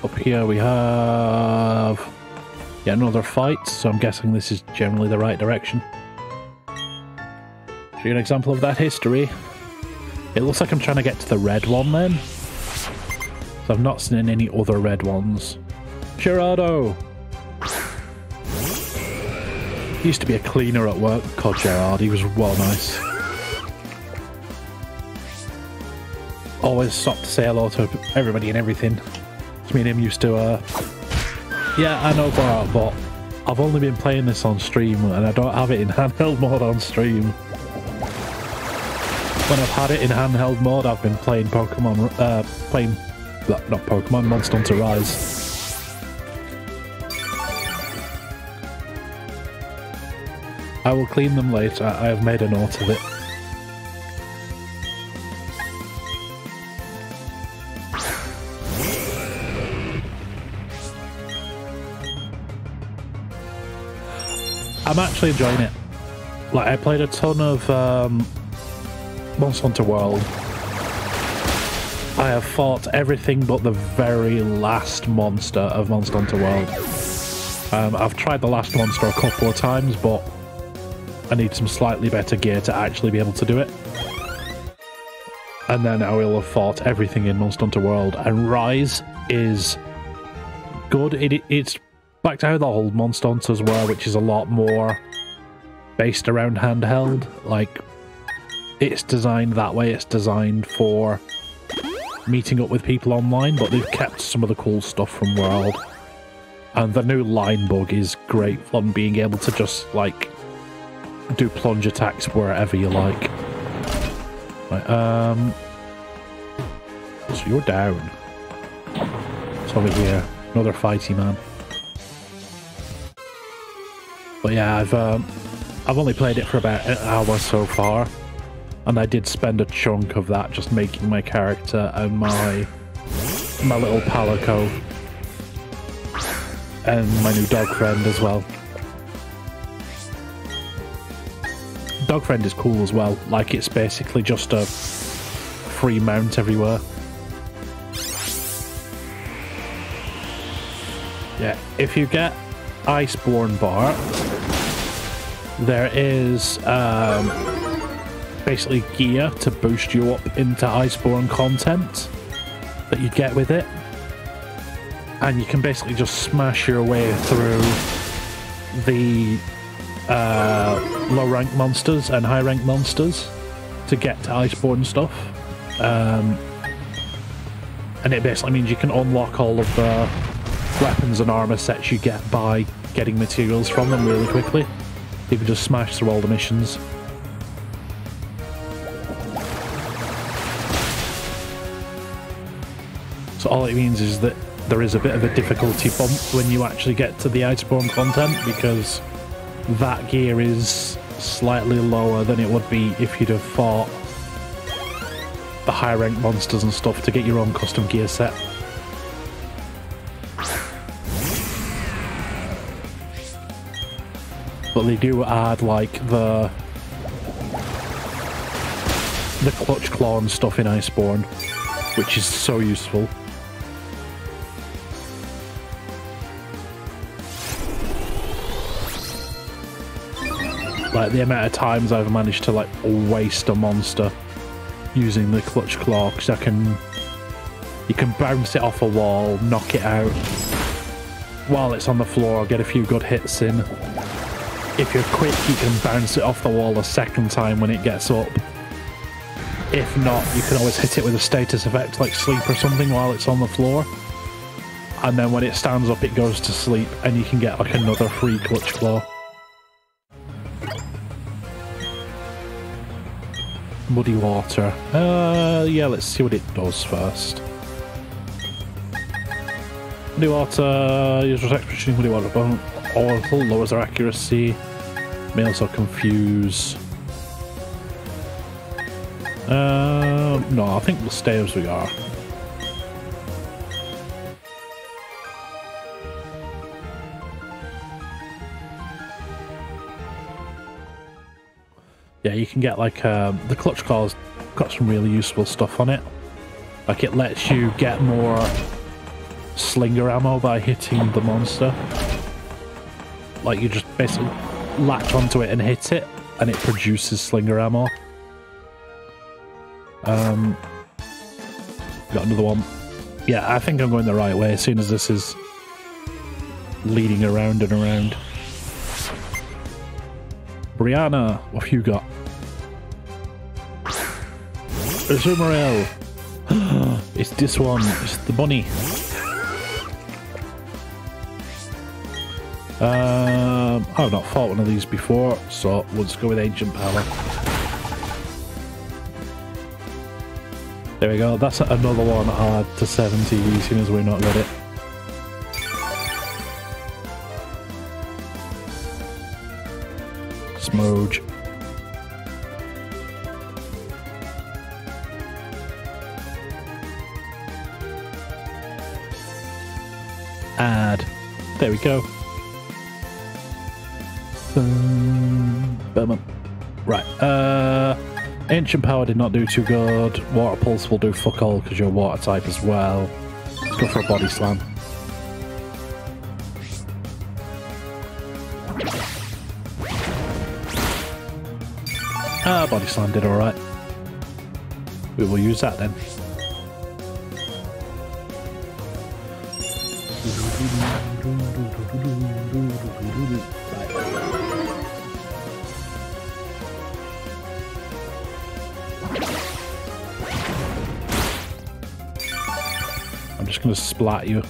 Up here we have... Yeah, another fight, so I'm guessing this is generally the right direction. Show you an example of that history. It looks like I'm trying to get to the red one then. So I've not seen any other red ones. Gerardo! He used to be a cleaner at work called Gerard. He was well nice. Always stopped to say hello to everybody and everything. Me and him used to, uh... Yeah, I know Bart, but I've only been playing this on stream and I don't have it in handheld mode on stream. When I've had it in handheld mode, I've been playing Pokemon, uh, playing not Pokemon, Monster Hunter Rise. I will clean them later, I have made a note of it. I'm actually enjoying it. Like, I played a ton of um, Monster Hunter World I have fought everything but the very last monster of Monster Hunter World. Um, I've tried the last monster a couple of times, but I need some slightly better gear to actually be able to do it. And then I will have fought everything in Monster Hunter World. And Rise is good. It, it's back to how the old Monster Hunters were, which is a lot more based around handheld. Like, it's designed that way. It's designed for meeting up with people online, but they've kept some of the cool stuff from World. And the new wirebug is great fun, being able to just, like, do plunge attacks wherever you like. Right, um... So you're down. It's over here. Another fighty man. But yeah, I've um, I've only played it for about an hour so far and I did spend a chunk of that just making my character and my my little palico and my new dog friend as well. Dog friend is cool as well, like it's basically just a free mount everywhere. Yeah, if you get Iceborne Bart, there is um, basically gear to boost you up into Iceborne content that you get with it. And you can basically just smash your way through the uh, low rank monsters and high rank monsters to get to Iceborne stuff. Um, and it basically means you can unlock all of the weapons and armor sets you get by getting materials from them really quickly. You can just smash through all the missions. So all it means is that there is a bit of a difficulty bump when you actually get to the Iceborne content because that gear is slightly lower than it would be if you'd have fought the high rank monsters and stuff to get your own custom gear set. But they do add like the the clutch claw and stuff in Iceborne, which is so useful. Like the amount of times I've managed to like waste a monster using the clutch claw because I can you can bounce it off a wall, knock it out while it's on the floor, get a few good hits in. If you're quick, you can bounce it off the wall a second time when it gets up. If not, you can always hit it with a status effect like sleep or something while it's on the floor. And then when it stands up, it goes to sleep, and you can get like another free clutch claw. Muddy water. Uh, yeah, let's see what it does first. Muddy water, uses expression muddy water opponent. Oracle lowers their accuracy. May also confuse. Um, no, I think we'll stay as we are. Yeah, you can get like um, the clutch claw's got some really useful stuff on it. Like it lets you get more slinger ammo by hitting the monster. Like you just basically latch onto it and hit it, and it produces slinger ammo. Um, got another one. Yeah, I think I'm going the right way as soon as this is leading around and around. Brianna, what have you got? Azumarill. it's this one. It's the bunny. Um, I've not fought one of these before, so let's go with Ancient Power. There we go. That's another one I'll to 70 as soon as we're not got it. Smoge. Add. There we go. Right. Uh, Ancient Power did not do too good. Water Pulse will do fuck all because you're water type as well. Let's go for a Body Slam. Ah, Body Slam did alright. We will use that then. Splat you.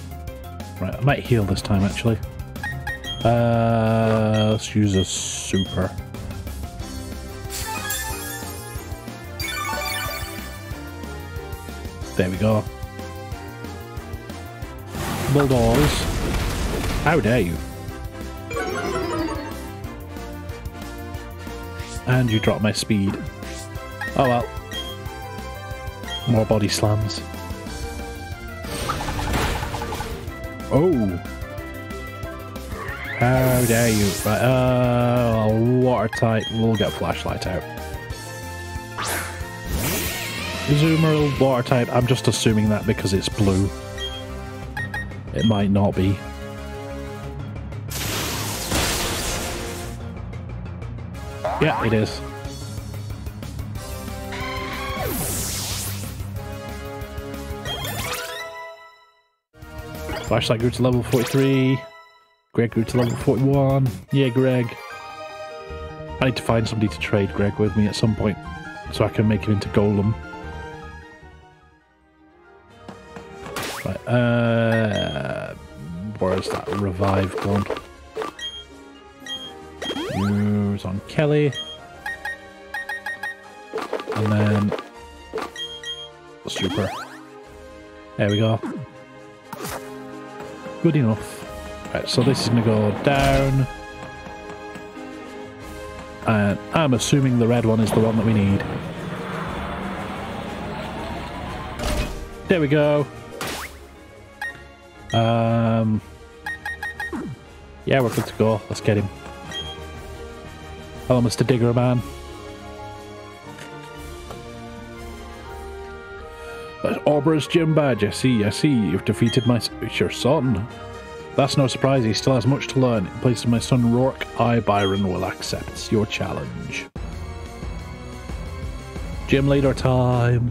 Right, I might heal this time actually. Uh, let's use a super. There we go. Bulldogs. How dare you? And you drop my speed. Oh well. More body slams. Oh. How dare you? Right, uh, watertight. We'll get flashlight out. Zoomeril, watertight. I'm just assuming that because it's blue. It might not be. Yeah, it is. Flashlight grew to level 43. Greg grew to level 41. Yeah, Greg. I need to find somebody to trade Greg with me at some point so I can make him into Golem. Right, uh, where's that revive gone? Use on Kelly. And then super. There we go. Good enough. Right, so this is gonna go down. And I'm assuming the red one is the one that we need. There we go. Um, yeah, we're good to go. Let's get him. Hello, Mr. Digger Man. Oreburgh's gym badge. I see, I see. You've defeated my your son. That's no surprise. He still has much to learn. In place of my son Roark, I, Byron, will accept your challenge. Gym leader time.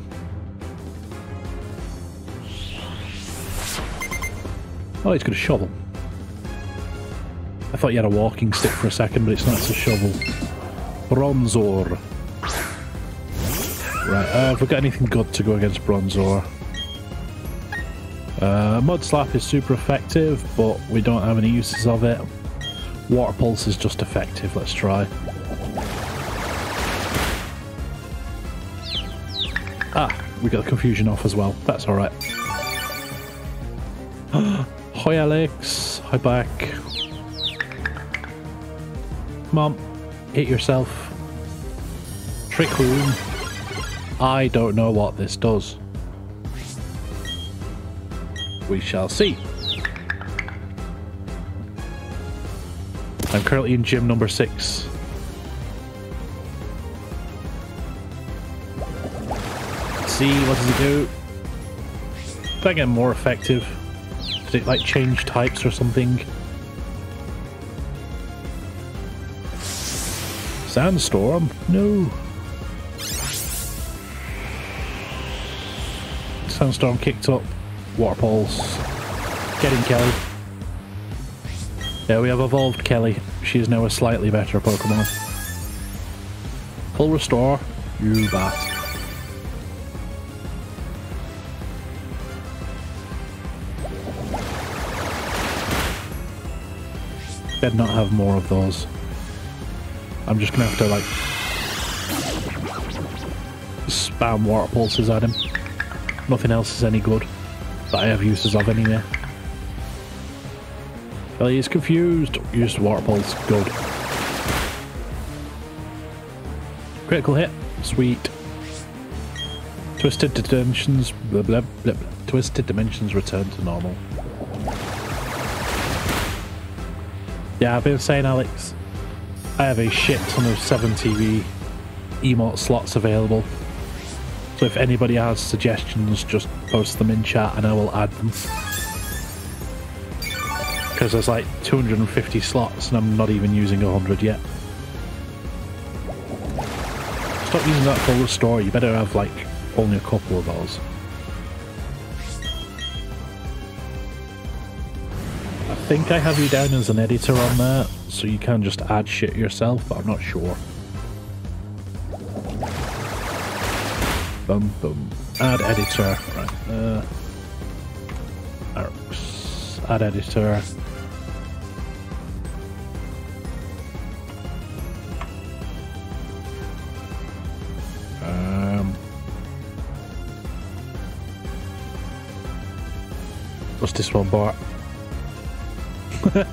Oh, he's got a shovel. I thought you had a walking stick for a second, but it's not. It's a shovel. Bronzor. Right, uh, have we got anything good to go against Bronzor? Uh, Mud Slap is super effective, but we don't have any uses of it. Water Pulse is just effective, let's try. Ah, we got the confusion off as well. That's alright. Hi Alex, hi back. Mom, hit yourself. Trick room. I don't know what this does. We shall see. I'm currently in gym number six. Let's see, what does it do? Did I get more effective? Did it like change types or something? Sandstorm? No. Sandstorm kicked up. Water Pulse. Get in, Kelly. Yeah, we have evolved Kelly. She is now a slightly better Pokemon. Full restore. You bat. Better not have more of those. I'm just gonna have to like spam water pulses at him. Nothing else is any good that I have uses of anyway. Well, he's confused. Use water pulse. Good. Critical hit. Sweet. Twisted dimensions. Blah, blah, blah, blah. Twisted dimensions return to normal. Yeah, I've been saying, Alex. I have a shit ton of 7TV emote slots available. So if anybody has suggestions, just post them in chat and I will add them. Because there's like 250 slots and I'm not even using 100 yet. Stop using that full restore, you better have like only a couple of those. I think I have you down as an editor on there, so you can just add shit yourself, but I'm not sure. Boom, boom. Add editor. Right. Uh, arcs. Add editor. Um, what's this one, Bart?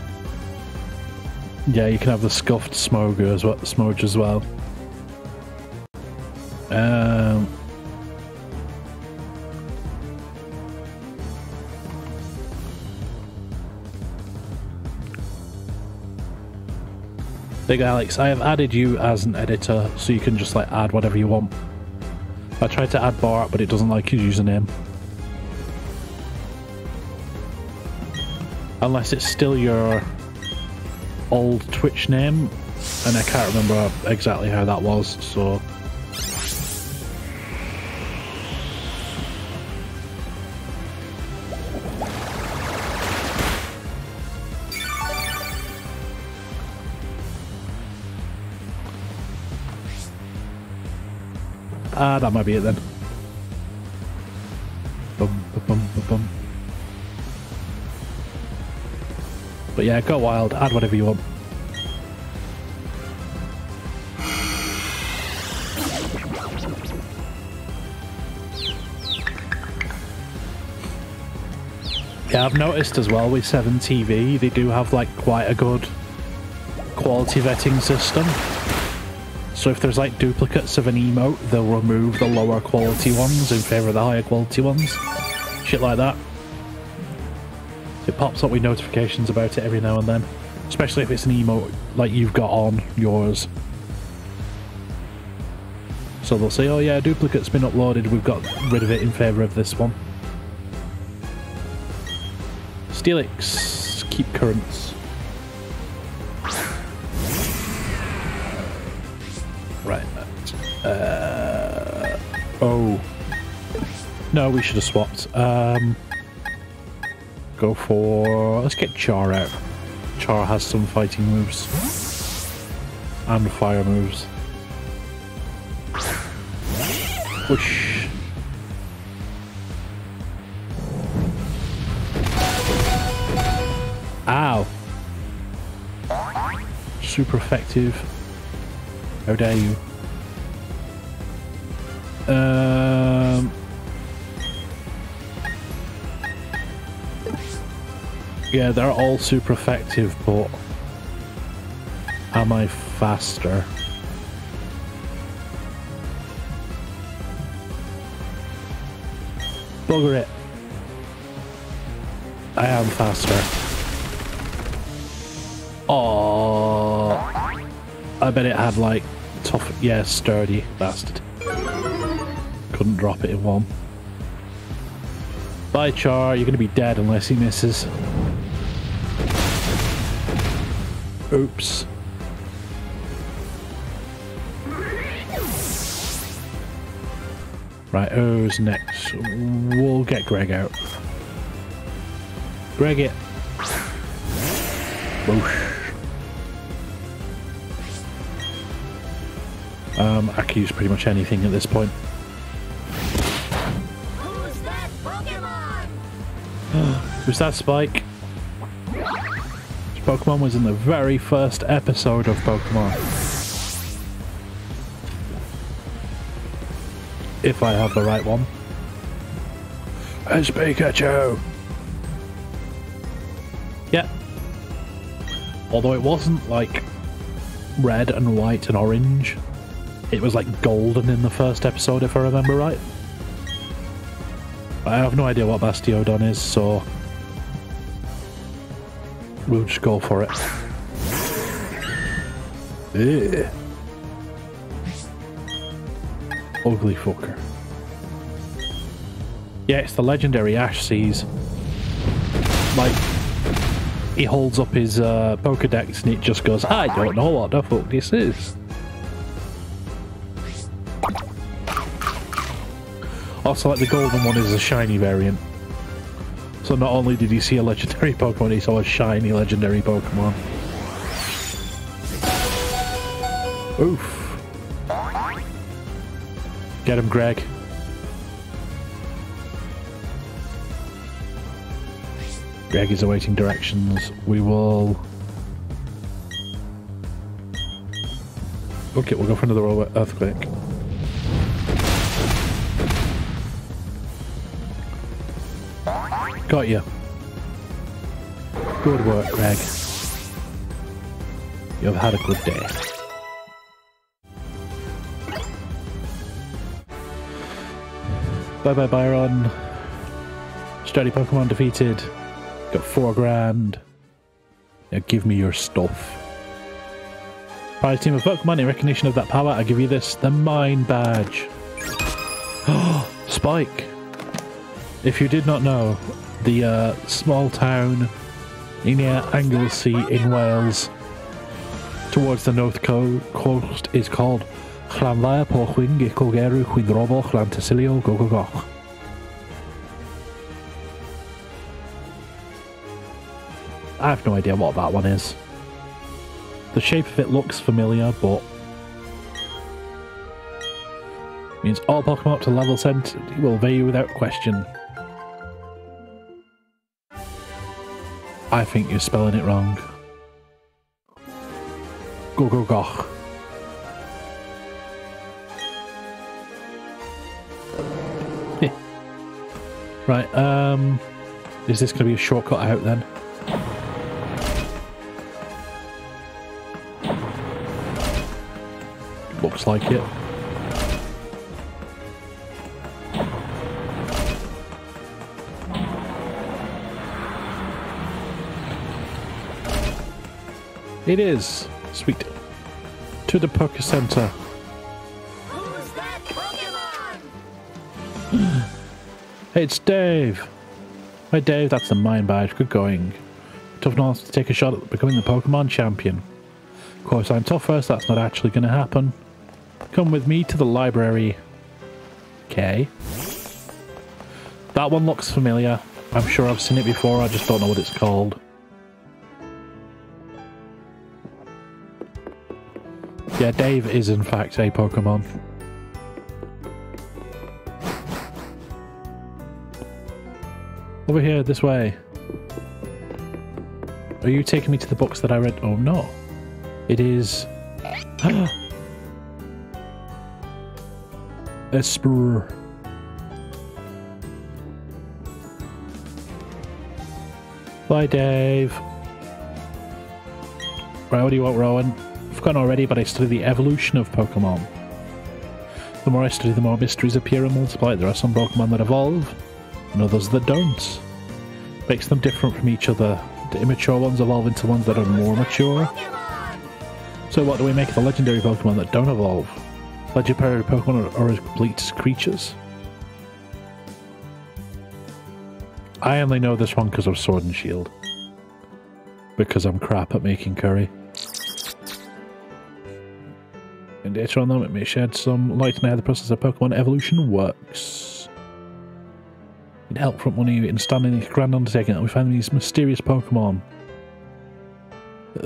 yeah, you can have the scuffed smoke as well. Smoke as well. Um, Big Alex, I have added you as an editor so you can just like add whatever you want. I tried to add Bart, but it doesn't like his username. Unless it's still your old Twitch name, and I can't remember exactly how that was, so. Ah, that might be it then. Bum, bum, bum. But yeah, go wild, add whatever you want. Yeah, I've noticed as well with 7TV, they do have like quite a good quality vetting system. So if there's like duplicates of an emote, they'll remove the lower quality ones in favour of the higher quality ones. Shit like that. It pops up with notifications about it every now and then. Especially if it's an emote like you've got on yours. So they'll say, oh yeah, duplicate's been uploaded, we've got rid of it in favour of this one. Steelix, keep currents. Oh. No, we should have swapped. Um, go for... Let's get Char out. Char has some fighting moves. And fire moves. Whoosh. Ow. Super effective. How dare you? Yeah, they're all super effective, but am I faster? Bugger it. I am faster. Oh, I bet it had like tough, yeah, sturdy bastard. Couldn't drop it in one. Bye, Char. You're gonna be dead unless he misses. Oops. Right, who's next? We'll get Greg out. Greg it. Boosh. Um, I can use pretty much anything at this point. Who's that Pokemon? Who's that Spike? Pokemon was in the very first episode of Pokemon. If I have the right one. It's Pikachu! Yeah. Although it wasn't like red and white and orange. It was like golden in the first episode, if I remember right. I have no idea what Bastiodon is, so we'll just go for it. Ugh. Ugly fucker. Yeah, it's the legendary Ash sees. Like, he holds up his uh, Pokedex and it just goes, I don't know what the fuck this is. Also, like the golden one is a shiny variant. So not only did he see a legendary Pokemon, he saw a shiny legendary Pokemon. Oof. Get him, Greg. Greg is awaiting directions. We will... Okay, we'll go for another earthquake. Got you. Good work, Greg. You've had a good day. Bye bye, Byron. Sturdy Pokemon defeated. Got four grand. Now give me your stuff. Prize team of Pokemon, in recognition of that power, I give you this, the Mine Badge. Spike! If you did not know, the uh, small town near Anglesey in Wales towards the north co- coast is called Porchwyn Gicogeru Gogogoch. I have no idea what that one is. The shape of it looks familiar, but means all Pokemon up to level 70 will obey you without question. I think you're spelling it wrong. Go go goch. right, um is this gonna be a shortcut out then? Looks like it. It is. Sweet. To the Poke Center. Who's that Pokemon? Hey, it's Dave. Hi, Dave. That's the Mine Badge. Good going. Tough enough to take a shot at becoming the Pokemon champion. Of course, I'm tougher, first. That's not actually going to happen. Come with me to the library. Okay. That one looks familiar. I'm sure I've seen it before. I just don't know what it's called. Yeah, Dave is in fact a Pokemon. Over here, this way. Are you taking me to the books that I read? Oh no. It is... Esper. Bye, Dave. Right, what do you want, Rowan? Forgotten already, but I study the evolution of Pokemon. The more I study, the more mysteries appear and multiply. There are some Pokemon that evolve, and others that don't. Makes them different from each other. The immature ones evolve into ones that are more mature. So what do we make of the legendary Pokemon that don't evolve? Legendary Pokemon are, are complete creatures. I only know this one because of Sword and Shield. Because I'm crap at making curry. And later on them, it may shed some light on how the process of Pokemon evolution works. It helped from money in standing this grand undertaking that we find these mysterious Pokemon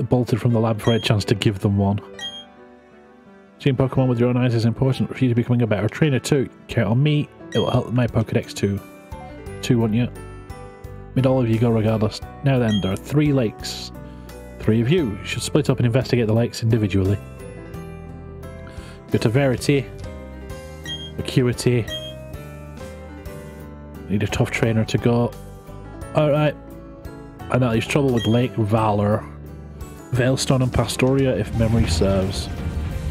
bolted from the lab for a chance to give them one. Seeing Pokemon with your own eyes is important for you to becoming a better trainer too. Count on me, it will help my Pokedex too. Two, won't you? Mid all of you go regardless. Now then, there are three lakes. Three of you should split up and investigate the lakes individually. Go to Verity, Acuity. Need a tough trainer to go. Alright. And that leaves trouble with Lake Valor. Veilstone and Pastoria if memory serves.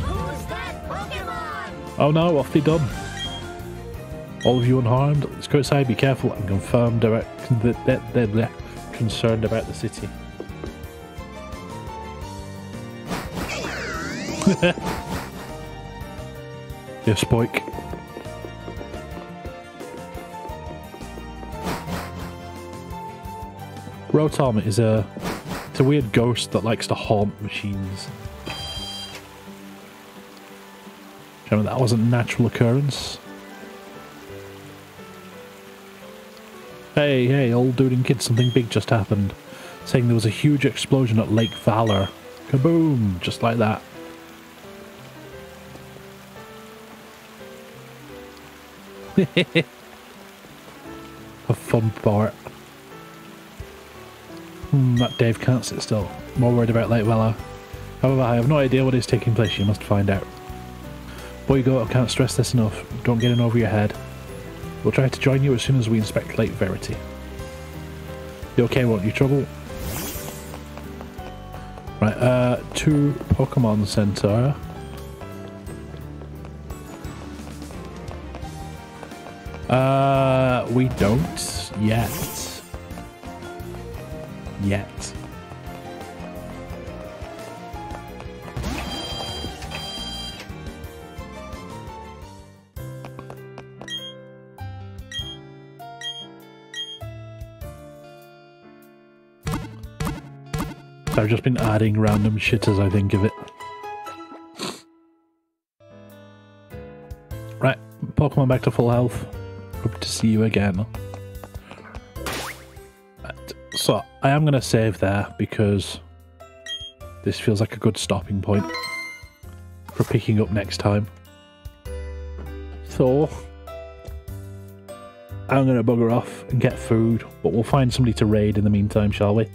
Who's that Pokemon? Oh no, off they done. All of you unharmed. Let's go outside, be careful, and confirm direct that that they're, they're concerned about the city. yeah, Spike. Rotom is a it's a weird ghost that likes to haunt machines. Me that wasn't a natural occurrence. Hey, hey, old dude and kid, something big just happened. Saying there was a huge explosion at Lake Valor. Kaboom! Just like that. a fun part. Hmm, that Dave can't sit still. More worried about Lake Valor. However, I have no idea what is taking place. You must find out. Boy, you go, I can't stress this enough. Don't get in over your head. We'll try to join you as soon as we inspect Lake Verity. You okay, won't you, Trouble? Right, uh, to Pokemon Center. Uh, we don't yet. Yet. I've just been adding random shit as I think of it. Right, Pokemon back to full health. Hope to see you again. So, I am going to save there because this feels like a good stopping point for picking up next time. So, I'm going to bugger off and get food, but we'll find somebody to raid in the meantime, shall we?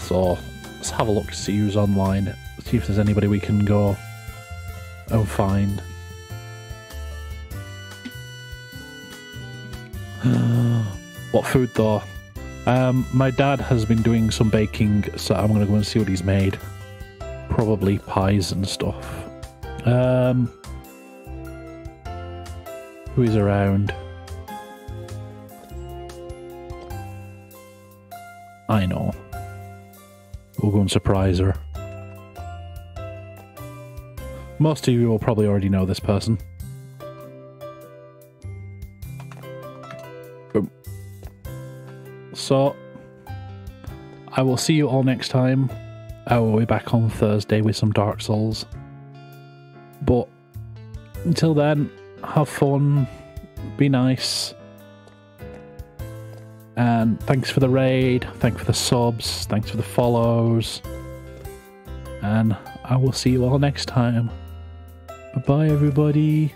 So, let's have a look, see who's online, see if there's anybody we can go and find. what food though? Um, my dad has been doing some baking, so I'm gonna go and see what he's made. Probably pies and stuff. Um, who is around? I know. We'll go and surprise her. Most of you will probably already know this person. So, I will see you all next time. I will be back on Thursday with some Dark Souls. But until then, have fun, be nice. And thanks for the raid, thanks for the subs, thanks for the follows. And I will see you all next time. Bye bye, everybody.